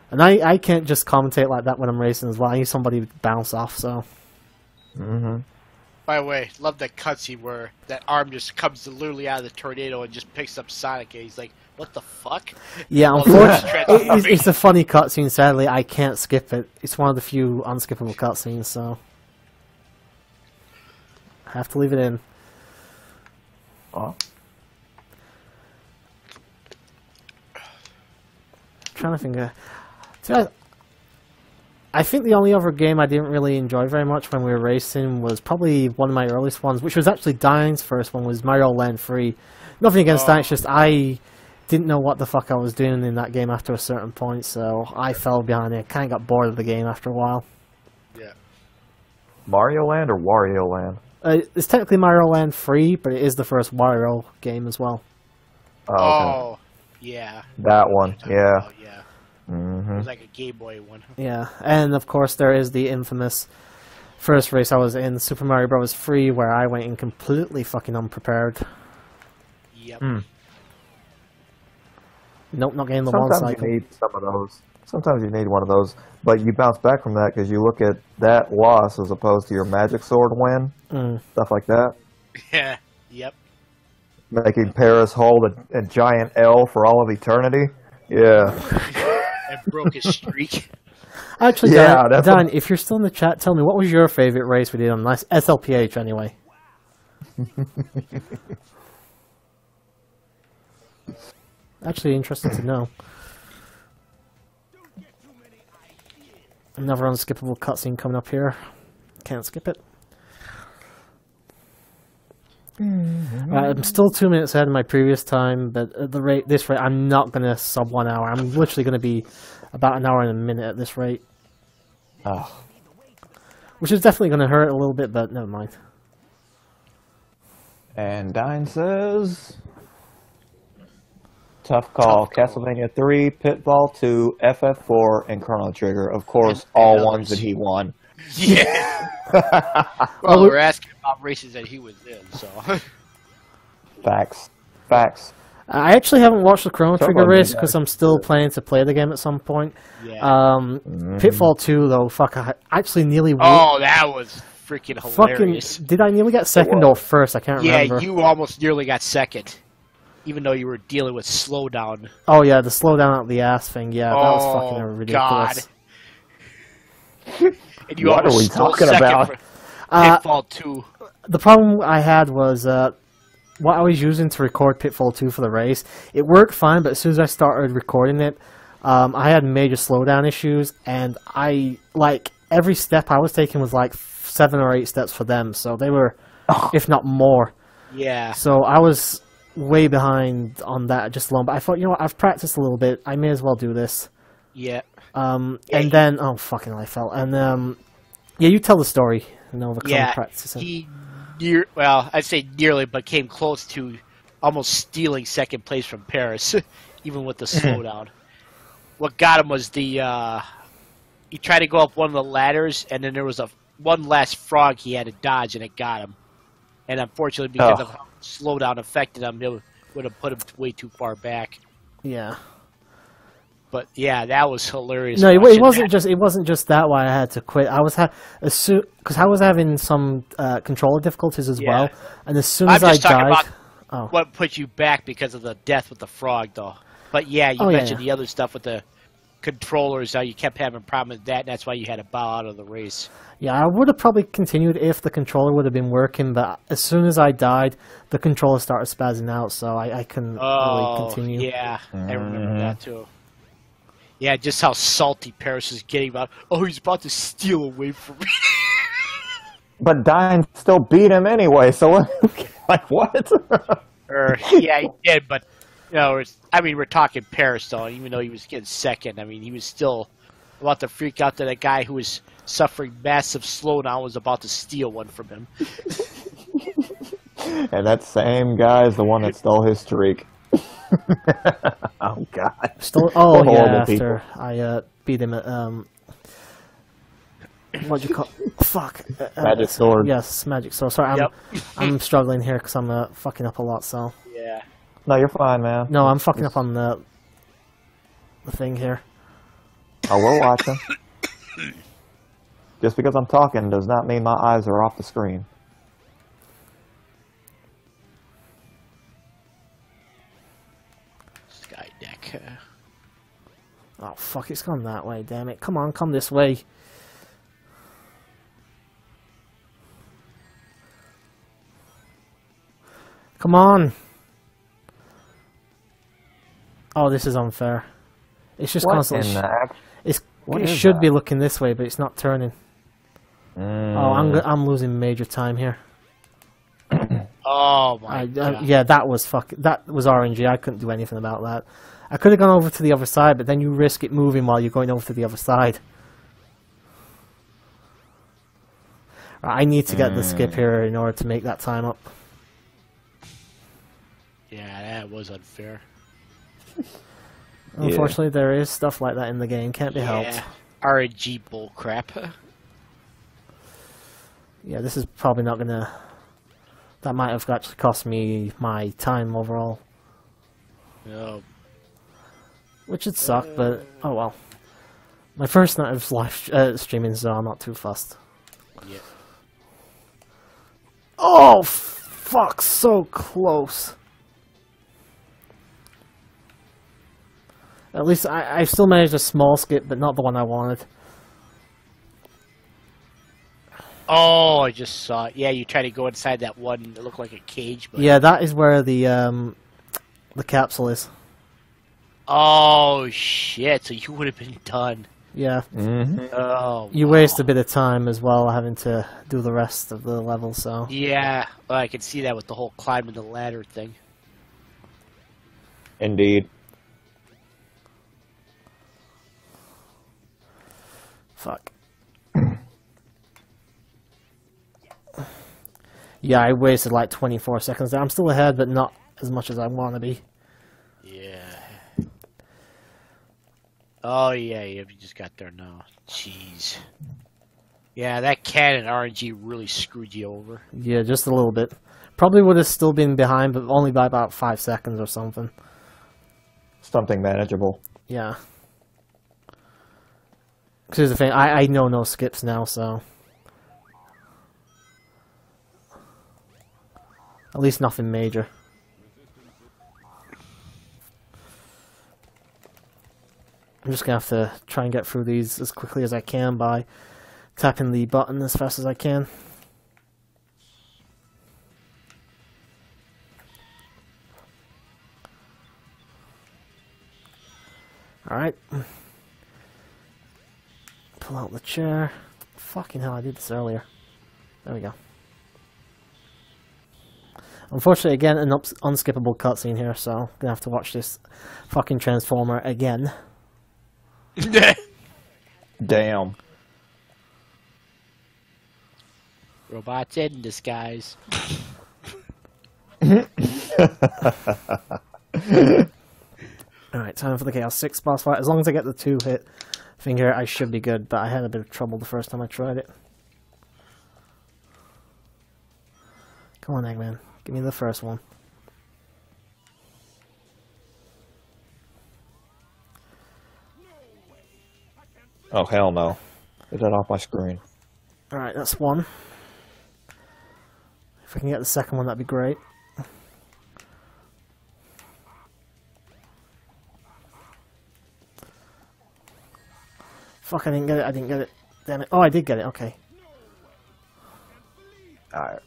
and I, I can't just commentate like that when I'm racing as well. I need somebody to bounce off. So. Mm-hmm. By the way, love that cutscene where that arm just comes literally out of the tornado and just picks up Sonic, and he's like, "What the fuck?" Yeah, unfortunately, it, it's, it's a funny cutscene. Sadly, I can't skip it. It's one of the few unskippable cutscenes, so I have to leave it in. Oh. trying to think. Of, see, I, I think the only other game I didn't really enjoy very much when we were racing was probably one of my earliest ones, which was actually Dine's first one, was Mario Land 3. Nothing against that, it's just I didn't know what the fuck I was doing in that game after a certain point, so I fell behind it. Kind of got bored of the game after a while. Yeah. Mario Land or Wario Land? Uh, it's technically Mario Land 3, but it is the first Wario game as well. Oh, okay. Oh, yeah. that one. Yeah. about, yeah. It Mm-hmm. was like a Game Boy one. Yeah, and of course there is the infamous first race I was in, Super Mario Bros. 3, where I went in completely fucking unprepared. Yep. Hmm. Nope, not getting the one cycle. Sometimes you need some of those. Sometimes you need one of those, but you bounce back from that because you look at that loss as opposed to your Magic Sword win, Mm. stuff like that. Yeah. Yep. Making Paris hold a, a giant L for all of eternity. Yeah. And broke his streak. Actually, Yeah, Dan, Dan a- if you're still in the chat, tell me what was your favorite race we did on last SLPH anyway. Actually, interesting to know. Another unskippable cutscene coming up here. Can't skip it. Right, I'm still two minutes ahead of my previous time, but at the rate this rate, I'm not gonna sub one hour. I'm literally gonna be about an hour and a minute at this rate, Oh. which is definitely gonna hurt a little bit, but never mind. And Dine says, tough call. Castlevania 3, Pitfall 2, FF4, and Chrono Trigger. Of course, And- all ones that he won. Yeah. well, we- we're asking about races that he was in, so. Facts. Facts. I actually haven't watched the Chrono Trigger race because I'm still planning to play the game at some point. yeah. Um, Mm-hmm. Pitfall 2, though, fuck, I actually nearly wo- oh, that was freaking fucking. hilarious. Did I nearly get second or first? I can't Yeah, remember. Yeah, you almost nearly got second, even though you were dealing with slowdown. Oh yeah, the slowdown out the ass thing. Yeah, that was Oh, fucking ridiculous. And you What are almost we talking about? for Uh, Pitfall 2. the problem I had was uh, what I was using to record Pitfall 2 for the race, it worked fine, but as soon as I started recording it, um, I had major slowdown issues, and I like every step I was taking was like seven or eight steps for them, so they were, if not more. Yeah. So I was way behind on that just alone. But I thought, you know what, I've practiced a little bit. I may as well do this. Yeah. Um, Yeah, and he- then oh fucking I fell. And um, yeah, you tell the story. Nova Yeah. practicing. He near well, I'd say nearly, but came close to almost stealing second place from Paris, even with the slowdown. What got him was the uh, he tried to go up one of the ladders, and then there was a one last frog he had to dodge, and it got him. And unfortunately, because Oh. of how slowdown affected him, it would have put him way too far back. yeah. But yeah, that was hilarious. No, it, it wasn't that. just it wasn't just that why I had to quit. I was ha- as soon because I was having some uh, controller difficulties as Yeah. well, and as soon I'm as I talking died, about oh what put you back because of the death with the frog, though. But yeah, you Oh, mentioned yeah. the other stuff with the controllers. How you kept having problems with that, and that's why you had to bow out of the race. yeah, I would have probably continued if the controller would have been working. But as soon as I died, the controller started spazzing out, so I, I couldn't Oh, really continue. yeah, I remember that too. Yeah, just how salty Paris is getting about. Oh, he's about to steal away from me. But Diane still beat him anyway. So what? like what? or er, yeah, he did, but you know, I mean, we're talking Paris though. Even though he was getting second, I mean, he was still about to freak out that a guy who was suffering massive slowdown was about to steal one from him. and that same guy is the one that stole his streak. oh God. Still, oh Horrible yeah, people. after I uh, beat him at um, what you call? Fuck. uh, uh, Magic sword. Yes, magic sword. Sorry, I'm Yep. I'm struggling here because I'm uh, fucking up a lot. So Yeah. No, you're fine, man. no, I'm fucking up on the the thing here. Oh, we're watching. Just because I'm talking does not mean my eyes are off the screen. Oh fuck, it's gone that way. Damn it! Come on, come this way. Come on. Oh, this is unfair. It's just What constantly. in sh- the act- It's, what it is should that? be looking this way, but it's not turning. Mm. Oh, I'm I'm losing major time here. Oh my I, god. uh, yeah, that was fuck. That was RNG. I couldn't do anything about that. I could have gone over to the other side, but then you risk it moving while you're going over to the other side. Right, I need to get the skip mm. here in order to make that time up. Yeah, that was unfair. Unfortunately, there is stuff like that in the game. Can't be helped. Yeah. RNG bullcrap. Yeah, this is probably not gonna. That might have actually cost me my time overall, No. Which would suck. But oh well. My first night of live uh, streaming, so I'm not too fussed. Yeah. Oh, fuck, so close. At least I, I still managed a small skip, but not the one I wanted. Oh, I just saw it. Yeah, you try to go inside that one that looked like a cage, but Yeah, that is where the um, the capsule is. Oh shit! So you would have been done. Yeah, Mhm. Oh. you wow. waste a bit of time as well having to do the rest of the level. So Yeah, well, I can see that with the whole climbing the ladder thing. Indeed. fuck. Yeah, I wasted like 24 seconds there. I'm still ahead, but not as much as I want to be. Yeah. Oh yeah, yeah. You just got there now. Jeez. Yeah, that cannon RNG really screwed you over. Yeah, just a little bit. Probably would have still been behind, but only by about five seconds or something. Something manageable. Yeah. 'Cause here's the thing, I, I know no skips now, so... At least nothing major. I'm just going to have to try and get through these as quickly as I can by tapping the button as fast as I can. Alright. Pull out the chair. Fucking hell, I did this earlier. There we go. Unfortunately, again, an unskippable cutscene here, so I'm going to have to watch this fucking Transformer again. Damn. Robots in disguise. Alright, time for the Chaos 6 boss fight. As long as I get the two hit finger, I should be good, but I had a bit of trouble the first time I tried it. Come on, Eggman. Give me the first one. Oh hell no! Get that off my screen. Alright, that's one. If I can get the second one, that'd be great. Fuck, I didn't get it, I didn't get it. Damn it. Oh, I did get it, okay. Alright.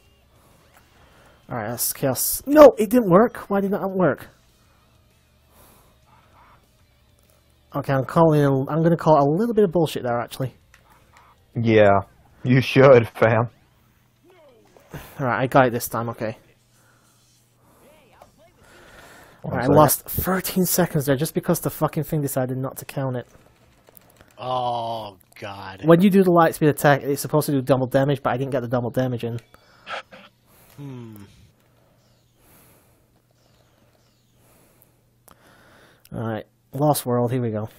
Alright, that's chaos. No, it didn't work. Why did that not work? Okay, I'm calling. A, I'm going to call a little bit of bullshit there. Actually. Yeah, you should, fam. Alright, I got it this time. Okay. One Alright, I lost 13 seconds there just because the fucking thing decided not to count it. Oh god. When you do the light speed attack, it's supposed to do double damage, but I didn't get the double damage in. Hmm. Alright, Lost World. Here we go.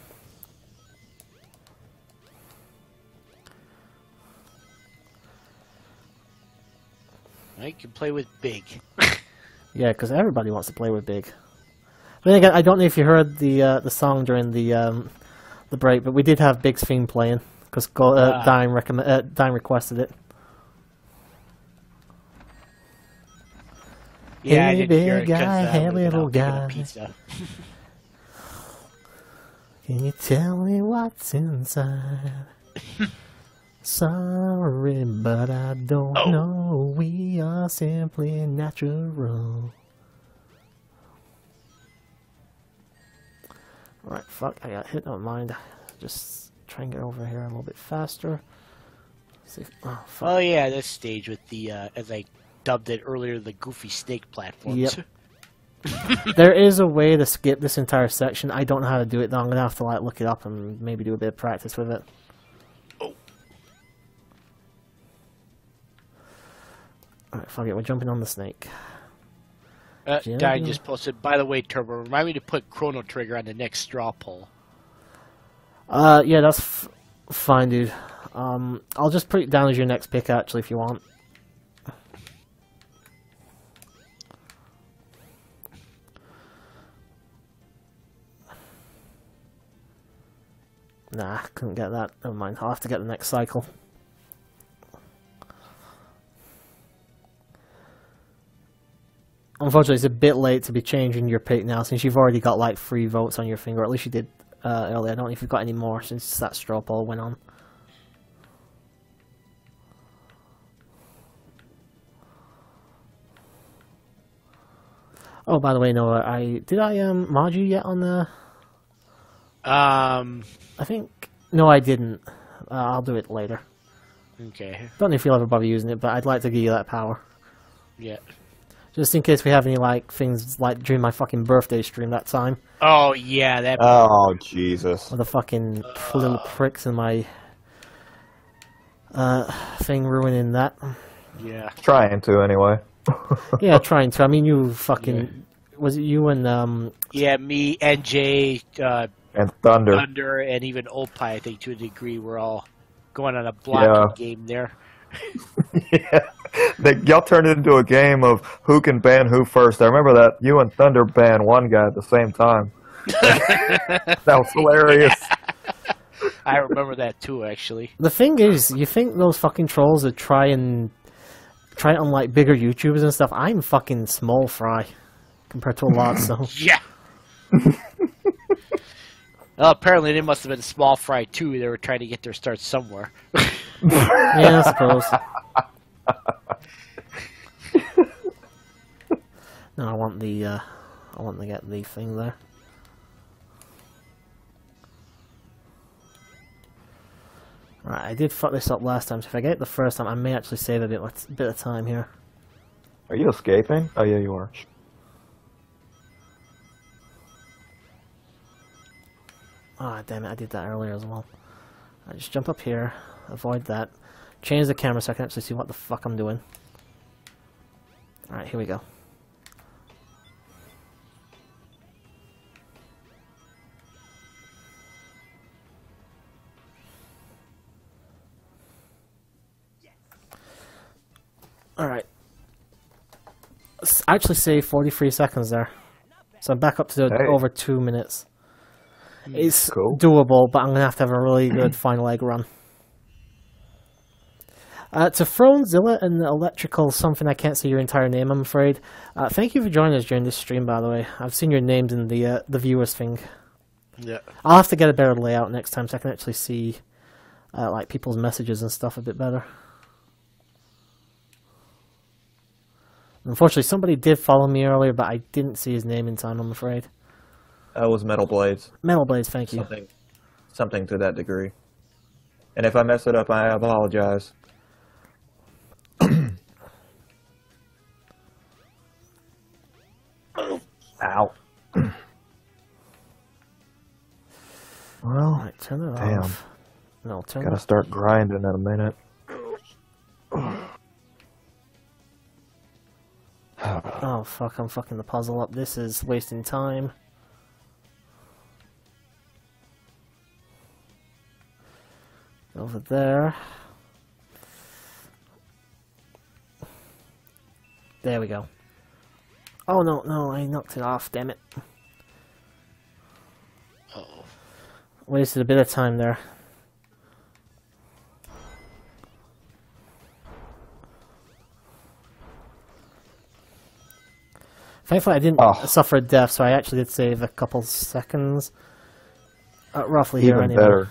I can play with big. Yeah, because everybody wants to play with Big. But then again, I don't know if you heard the uh, the song during the um, the break, but we did have Big's theme playing because uh, Ah. Dime recommend uh, Dime requested it. Yeah, I Hey, didn't hear it guy, uh, hey, we've little out picking up guy. Pizza. Can you tell me what's inside? Sorry, but I don't Oh. know. We are simply natural. Right, fuck, I got hit. Don't mind. Just try and get over here a little bit faster. If, oh, fuck. Oh yeah, this stage with the uh, as I dubbed it earlier, the goofy snake platforms. Yep. there is a way to skip this entire section. I don't know how to do it though. I'm gonna have to like look it up and maybe do a bit of practice with it. Oh. Alright, fuck it, we're jumping on the snake. Uh, just posted. By the way, Turbo, remind me to put Chrono Trigger on the next straw poll. Uh, yeah, that's f- fine, dude. Um, I'll just put it down as your next pick, actually, if you want. Nah, couldn't get that. Never mind. I'll have to get the next cycle. Unfortunately, it's a bit late to be changing your pick now, since you've already got like three votes on your finger. At least you did uh, earlier. I don't know if you've got any more since that straw poll went on. Oh, by the way, Noah, I did I um mod you yet on the? Um. I think no, I didn't. Uh, I'll do it later. Okay. Don't know if you'll ever bother using it, but I'd like to give you that power. Yeah. Just in case we have any like things like during my fucking birthday stream that time, Oh yeah, that. Oh Jesus! with the fucking little pricks in my uh thing ruining that. yeah. Trying to anyway. Yeah, trying to. I mean, you fucking was it you and um Yeah, me, NJ, uh, And Thunder. Thunder, and even Opie, I think to a degree, we're all going on a blocking game there. yeah. They, y'all turned it into a game of who can ban who first. I remember that you and Thunder banned one guy at the same time. that was hilarious. I remember that too, actually. The thing is, you think those fucking trolls would try and try it on like bigger YouTubers and stuff. I'm fucking small fry compared to a lot, so Yeah. Well, apparently they must have been small fry too. They were trying to get their start somewhere. yeah, I suppose. no, I want the uh, I want to get the thing there. Right, I did fuck this up last time, so if I get it the first time, I may actually save a bit, bit of time here. Are you escaping? Oh yeah, you are. Ah, damn it, I did that earlier as well. I just jump up here, avoid that, change the camera so I can actually see what the fuck I'm doing. Alright, here we go. Alright. Actually saved 43 seconds there. So I'm back up to Hey. over two minutes. It's Cool. doable, but I'm gonna have to have a really good final egg run. Uh, to Zilla and Electrical, something I can't see your entire name, I'm afraid. Uh, thank you for joining us during this stream, by the way. I've seen your names in the uh, the viewers thing. Yeah. I'll have to get a better layout next time so I can actually see uh, like people's messages and stuff a bit better. Unfortunately, somebody did follow me earlier, but I didn't see his name in time. I'm afraid. Oh, that was Metal Blades. Metal Blades, thank you. Something, something to that degree. And if I mess it up, I apologize. Ow. Well, turn it Damn. off. No, turn gotta it start grinding in a minute. Oh fuck, I'm fucking the puzzle up. This is wasting time. Over there. There we go. Oh no, no, I knocked it off, damn it. Oh. Wasted a bit of time there. Thankfully, I didn't Oh. suffer a death, so I actually did save a couple seconds. Uh, roughly here, Even anyway. better.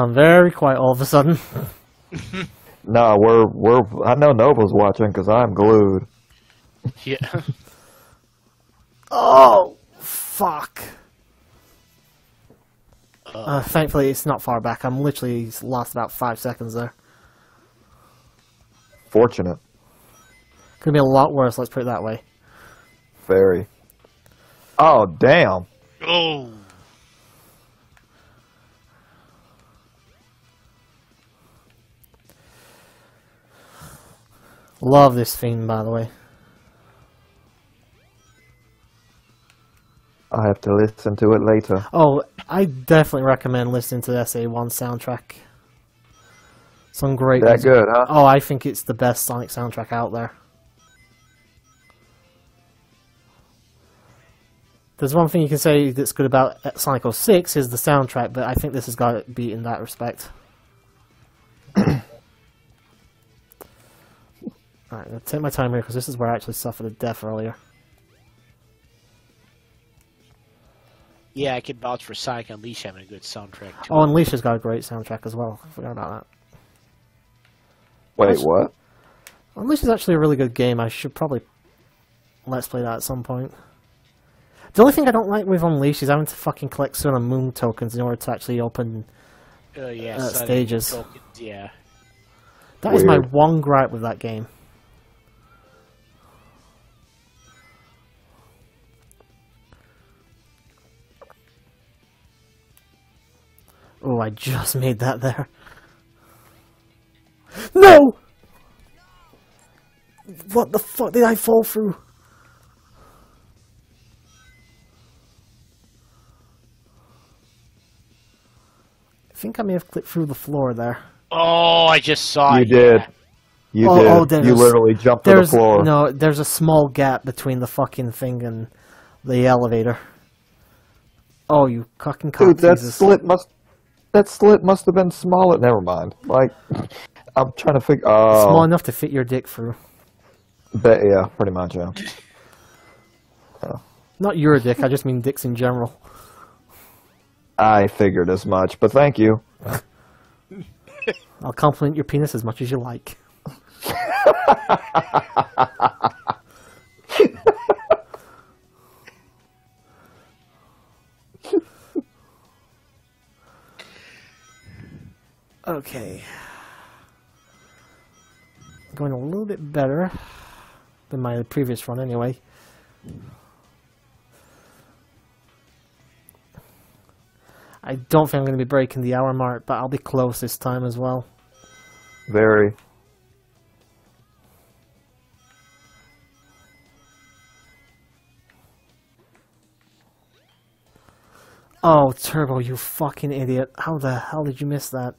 Gone very quiet all of a sudden. No, we're we're. I know Nova's watching because I'm glued. Yeah. Oh, fuck. Uh, thankfully, it's not far back. I'm literally lost about five seconds there. Fortunate, Could be a lot worse, let's put it that way. very. Oh damn! oh. Love this theme, by the way. I have to listen to it later. Oh, I definitely recommend listening to the SA1 soundtrack. Some great That good, huh? Oh, I think it's the best Sonic soundtrack out there. There's one thing you can say that's good about Sonic 06 is the soundtrack, but I think this has got it beat in that respect. Alright, I'll take my time here because this is where I actually suffered a death earlier. Yeah, I can vouch for Sonic Unleashed having a good soundtrack too. Oh, and Leisha's got a great soundtrack as well. I forgot about that. Wait, what? Unleashed is actually a really good game. I should probably let's play that at some point. The only thing I don't like with Unleashed is having to fucking collect Sun and Moon tokens in order to actually open. Uh, yeah, uh, stages. tokens, yeah. That is my one gripe with that game. Oh, I just made that there. No! What the fuck did I fall through? I think I may have clipped through the floor there. Oh, I just saw You it. did. You Oh, oh did. oh, there's- you literally jumped to the There's floor. no, there's a small gap between the fucking thing and the elevator. Oh, you fucking cock Dude, that slit must. That slit must have been smaller. Never mind. Like, I'm trying to figure. Oh, small enough to fit your dick through. But yeah, pretty much. Yeah. Not your dick, I just mean dicks in general. I figured as much, but thank you. I'll compliment your penis as much as you like. okay. Going a little bit better than my previous run, anyway. I don't think I'm going to be breaking the hour mark, but I'll be close this time as well. Very. Oh, Turbo, you fucking idiot. How the hell did you miss that?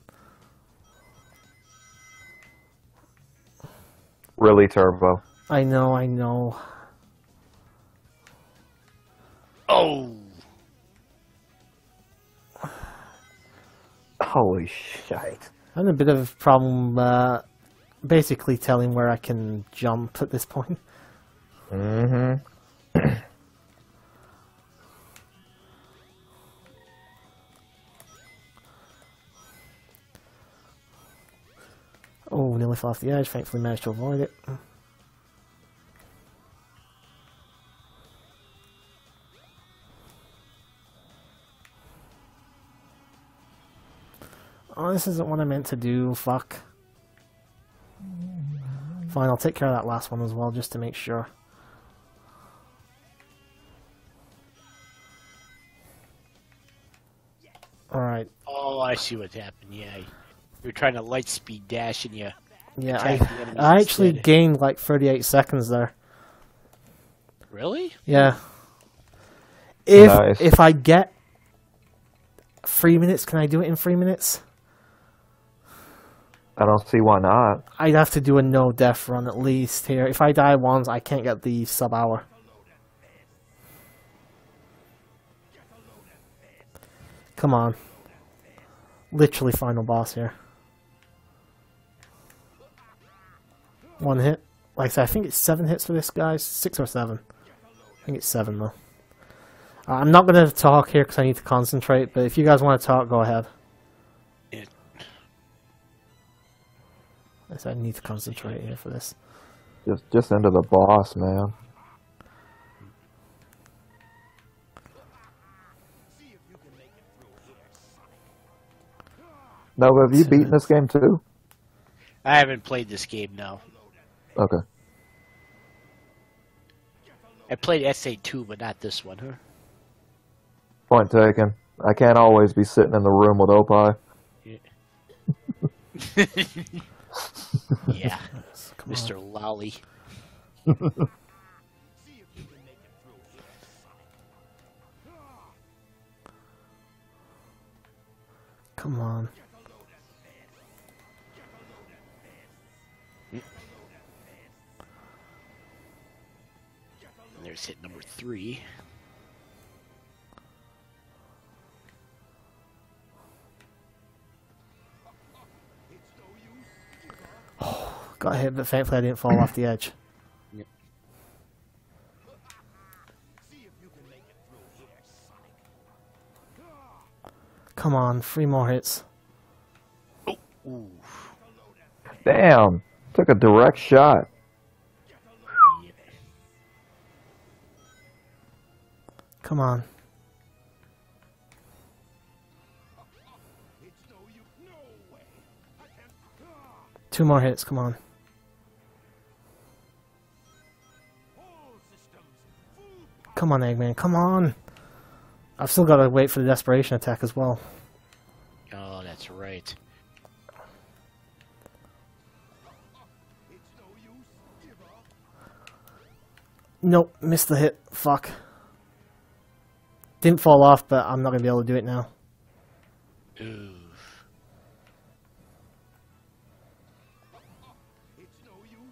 Really turbo. I know, I know. Oh, Holy shit. I'm a bit of a problem, uh, basically telling where I can jump at this point. Mm-hmm. Nearly off the edge. Thankfully managed to avoid it. Oh, this isn't what I meant to do. Fuck. Fine, I'll take care of that last one as well, just to make sure. Alright. oh, I see what happened. Yeah, you're trying to light speed dash and you. Yeah, I, I actually instead. gained like 38 seconds there. Really? Yeah. If Nice. if I get three minutes, can I do it in three minutes? I don't see why not. I'd have to do a no death run at least here. If I die once, I can't get the sub hour. Come on. Literally final boss here. One hit. Like I said, I think it's seven hits for this guy. Six or seven. I think it's seven though. Uh, I'm not going to talk here because I need to concentrate, but if you guys want to talk, go ahead. It- I said I need to concentrate here for this. Just just into the boss, man. No, have you beaten this game too? I haven't played this game now. Okay. I played SA2, but not this one, huh? Point taken. I can't always be sitting in the room with Opie. Yeah, Come on. Mr. Lolly. Come on. And there's hit number three. Oh, got hit, but thankfully I didn't fall off the edge. Yep. Come on, three more hits. Ooh. Damn. Took a direct shot. Come on. Two more hits, come on. Come on, Eggman, come on! I've still got to wait for the desperation attack as well. Oh, that's right. Nope, missed the hit. Fuck. Didn't fall off, but I'm not going to be able to do it now. Ooh.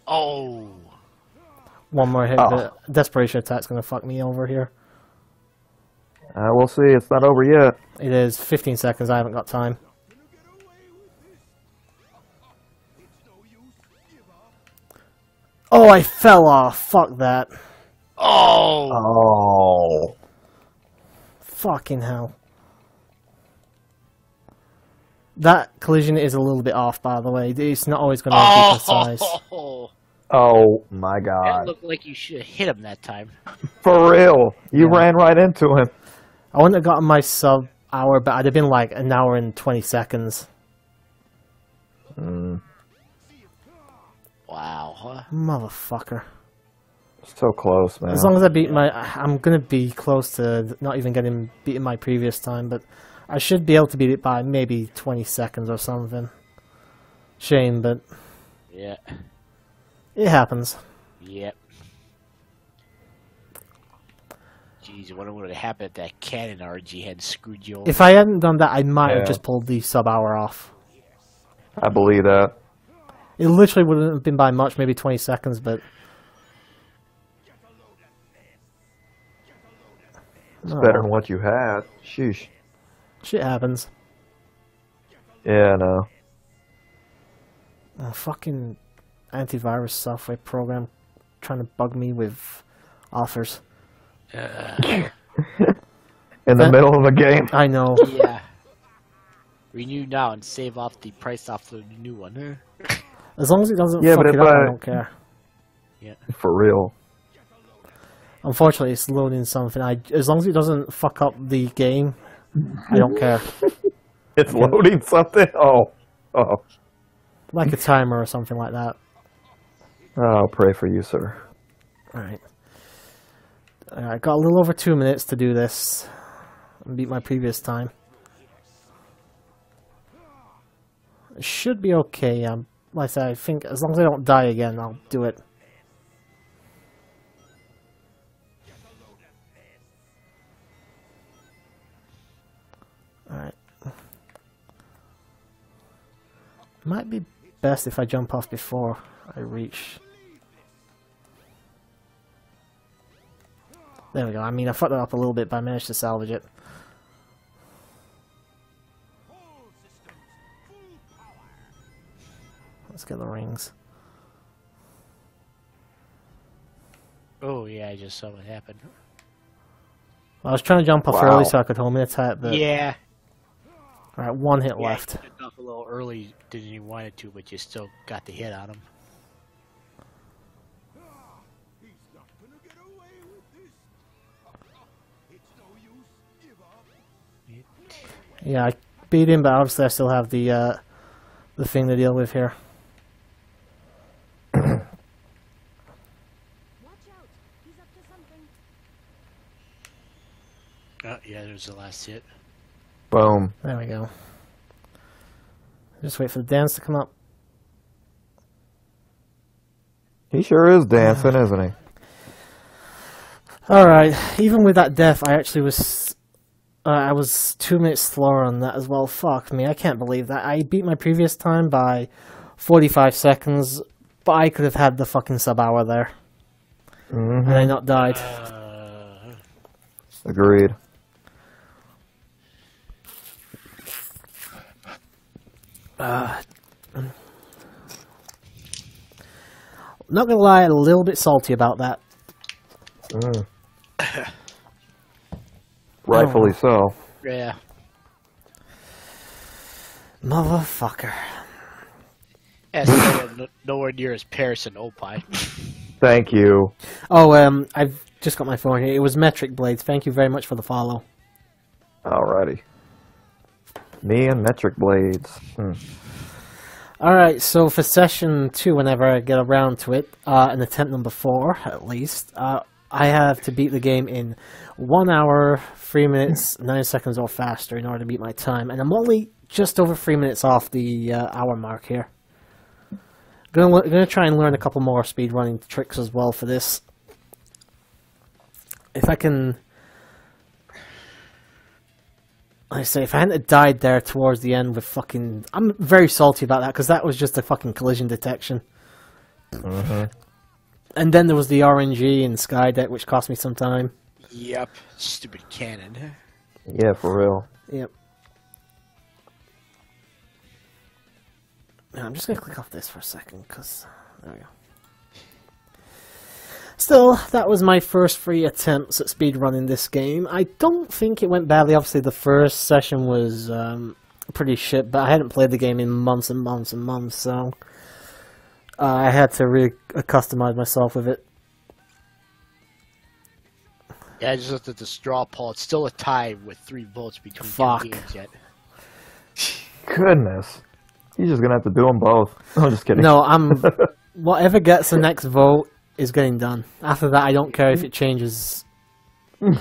Oh. One more hit, Oh. but desperation attack's going to fuck me over here. Uh, we'll see. It's not over yet. It is 15 seconds, I haven't got time. Oh, I fell off. Fuck that. Oh, Oh. Fucking hell. That collision is a little bit off, by the way. It's not always going to be precise. oh, Oh my that god. looked like you should have hit him that time. For real. You Yeah. ran right into him. I wouldn't have gotten my sub hour, but I'd have been like an hour and 20 seconds. Mm, Wow. huh? Motherfucker. So close, man. As long as I beat my, I'm gonna be close to not even getting beaten my previous time, but I should be able to beat it by maybe 20 seconds or something. Shame, but Yeah. it happens. Yep. Jeez, I wonder what would have happened if that cannon RNG had screwed you over. If I hadn't done that, I might Yeah. have just pulled the sub hour off. I believe that. It literally wouldn't have been by much, maybe 20 seconds, but. It's Oh, better than what you had. Sheesh. Shit happens. Yeah, I know. A fucking antivirus software program trying to bug me with offers. Uh, In the That- middle of a game. I know. yeah. Renew now and save off the price off the new one. As long as it doesn't Yeah, fuck but it up, I I- don't care. Yeah. For real. Unfortunately, it's loading something. I as long as it doesn't fuck up the game, I don't care. It's loading something? Oh. Oh. Like a timer or something like that. I'll pray for you, sir. All right. I got a little over two minutes to do this. And beat my previous time. It should be okay. Um, like I said, I think as long as I don't die again, I'll do it. Alright. Might be best if I jump off before I reach. There we go. I mean, I fucked it up a little bit, but I managed to salvage it. Let's get the rings. Oh, yeah, I just saw what happened. I was trying to jump off Wow. early so I could home attack, but yeah. Alright, one hit yeah, left. you off a little early, didn't you want it to, but you still got the hit on him. Yeah, I beat him, but obviously I still have the uh, the thing to deal with here. Watch out! He's up to something. Oh, yeah, there's the last hit. Boom. There we go. Just wait for the dance to come up. He sure is dancing, isn't he? Alright, even with that death, I actually was. Uh, I was two minutes slower on that as well. Fuck me, I can't believe that. I beat my previous time by 45 seconds, but I could have had the fucking sub hour there. hmm And I not died. Uh, Agreed. Not gonna lie, a little bit salty about that. Mm. Rightfully so. yeah. Motherfucker. Yeah, still no- nowhere near as Paris and Opie. Thank you. Oh, um, I've just got my phone here. It was Metric Blades. Thank you very much for the follow. Alrighty. Me and metric blades. Hmm. Alright, so for session two, whenever I get around to it, uh, in attempt number four, at least, uh, I have to beat the game in one hour, three minutes, nine seconds or faster in order to beat my time. And I'm only just over three minutes off the uh, hour mark here. Gonna, gonna try and learn a couple more speedrunning tricks as well for this. If I can. I say, if I hadn't died there towards the end with fucking. I'm very salty about that because that was just a fucking collision detection. Mhm. And then there was the RNG and Skydeck, which cost me some time. Yep. Stupid cannon. Yeah, for real. Yep. Now, I'm just gonna click off this for a second because there we go. Still, that was my first three attempts at speedrunning this game. I don't think it went badly. Obviously, the first session was um, pretty shit, but I hadn't played the game in months and months and months, so uh, I had to really accustomize myself with it. Yeah, I just looked at the straw poll. It's still a tie with three votes between Fuck. two games yet. Goodness. He's just gonna have to do them both. I'm just kidding. No, I'm. whatever gets the next vote is getting done. After that, I don't care if it changes. and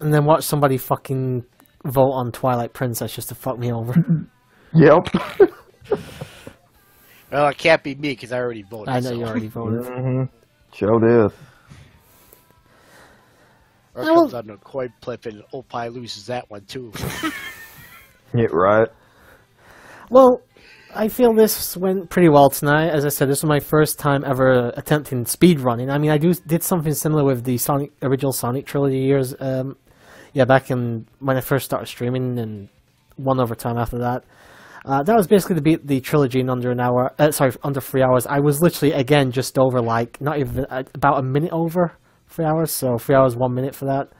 then watch somebody fucking vote on Twilight Princess just to fuck me over. Yep. Well, it can't be me because I already voted. I know so. you already voted. hmm Sure did. Or I it will- comes on a coin flip and Opie loses that one too. Yeah, right. Well, I feel this went pretty well tonight. As I said, this was my first time ever attempting speedrunning. I mean, I do did something similar with the Sonic original Sonic trilogy years. Um, yeah, back in when I first started streaming, and one over time after that. Uh, that was basically to beat the trilogy in under an hour. Uh, sorry, under three hours. I was literally again just over like not even uh, about a minute over three hours. So three hours one minute for that.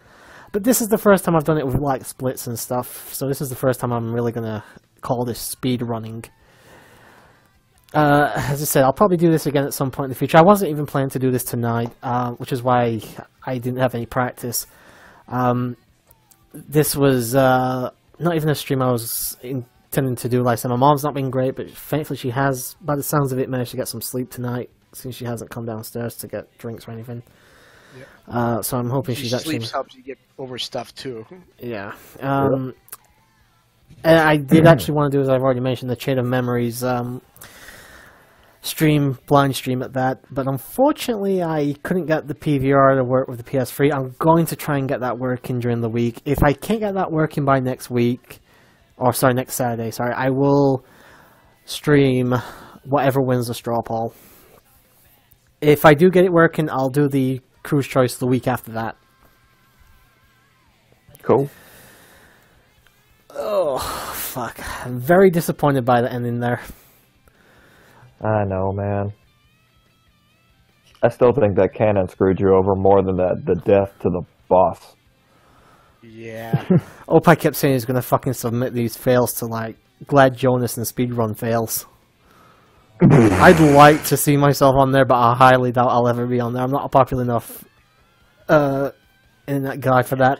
But this is the first time I've done it with like splits and stuff. So this is the first time I'm really gonna call this speed running. Uh, as I said, I'll probably do this again at some point in the future. I wasn't even planning to do this tonight, uh, which is why I didn't have any practice. Um, this was uh, not even a stream I was intending to do. Like I said, my mom's not been great, but thankfully she has, by the sounds of it, managed to get some sleep tonight since she hasn't come downstairs to get drinks or anything. Uh, so I'm hoping She she's actually sleeps helps you get over stuff too. yeah. Um, and I did actually want to do, as I've already mentioned, the Chain of Memories um, stream, blind stream at that. But unfortunately, I couldn't get the PVR to work with the PS3. I'm going to try and get that working during the week. If I can't get that working by next week, or sorry, next Saturday, sorry, I will stream whatever wins the straw poll. If I do get it working, I'll do the cruise choice the week after that. Cool. Oh, fuck. I'm very disappointed by the ending there. I know, man. I still think that cannon screwed you over more than that the death to the boss. Yeah. Opie kept saying he's going to fucking submit these fails to, like, Glad Jonas and Speedrun fails. I'd like to see myself on there, but I highly doubt I'll ever be on there. I'm not a popular enough uh, in that guy for that.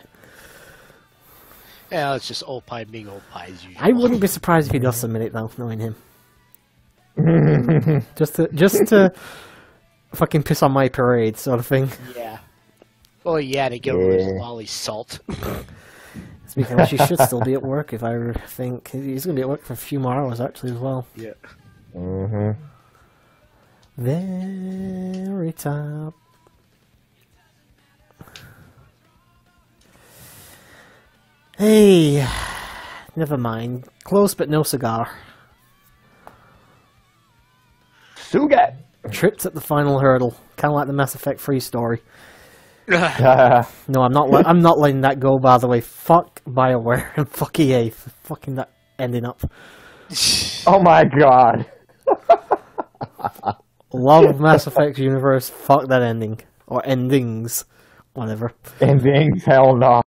yeah, it's just old Opie being Opie as usual. I wouldn't be surprised if he does submit it, though, knowing him. just to, just to fucking piss on my parade, sort of thing. Yeah. Oh yeah, to get over his Yeah. lolly salt. Speaking of which, he should still be at work if I think. He's going to be at work for a few more hours, actually, as well. yeah. hmm Very top. Hey, never mind. Close but no cigar. Tripped at the final hurdle, kind of like the Mass Effect 3 story. No, I'm not. I'm not letting that go. By the way, fuck Bioware and fuck EA for fucking that ending up. Oh my god. Love Mass Effect universe. Fuck that ending or endings, whatever. Endings? Hell no.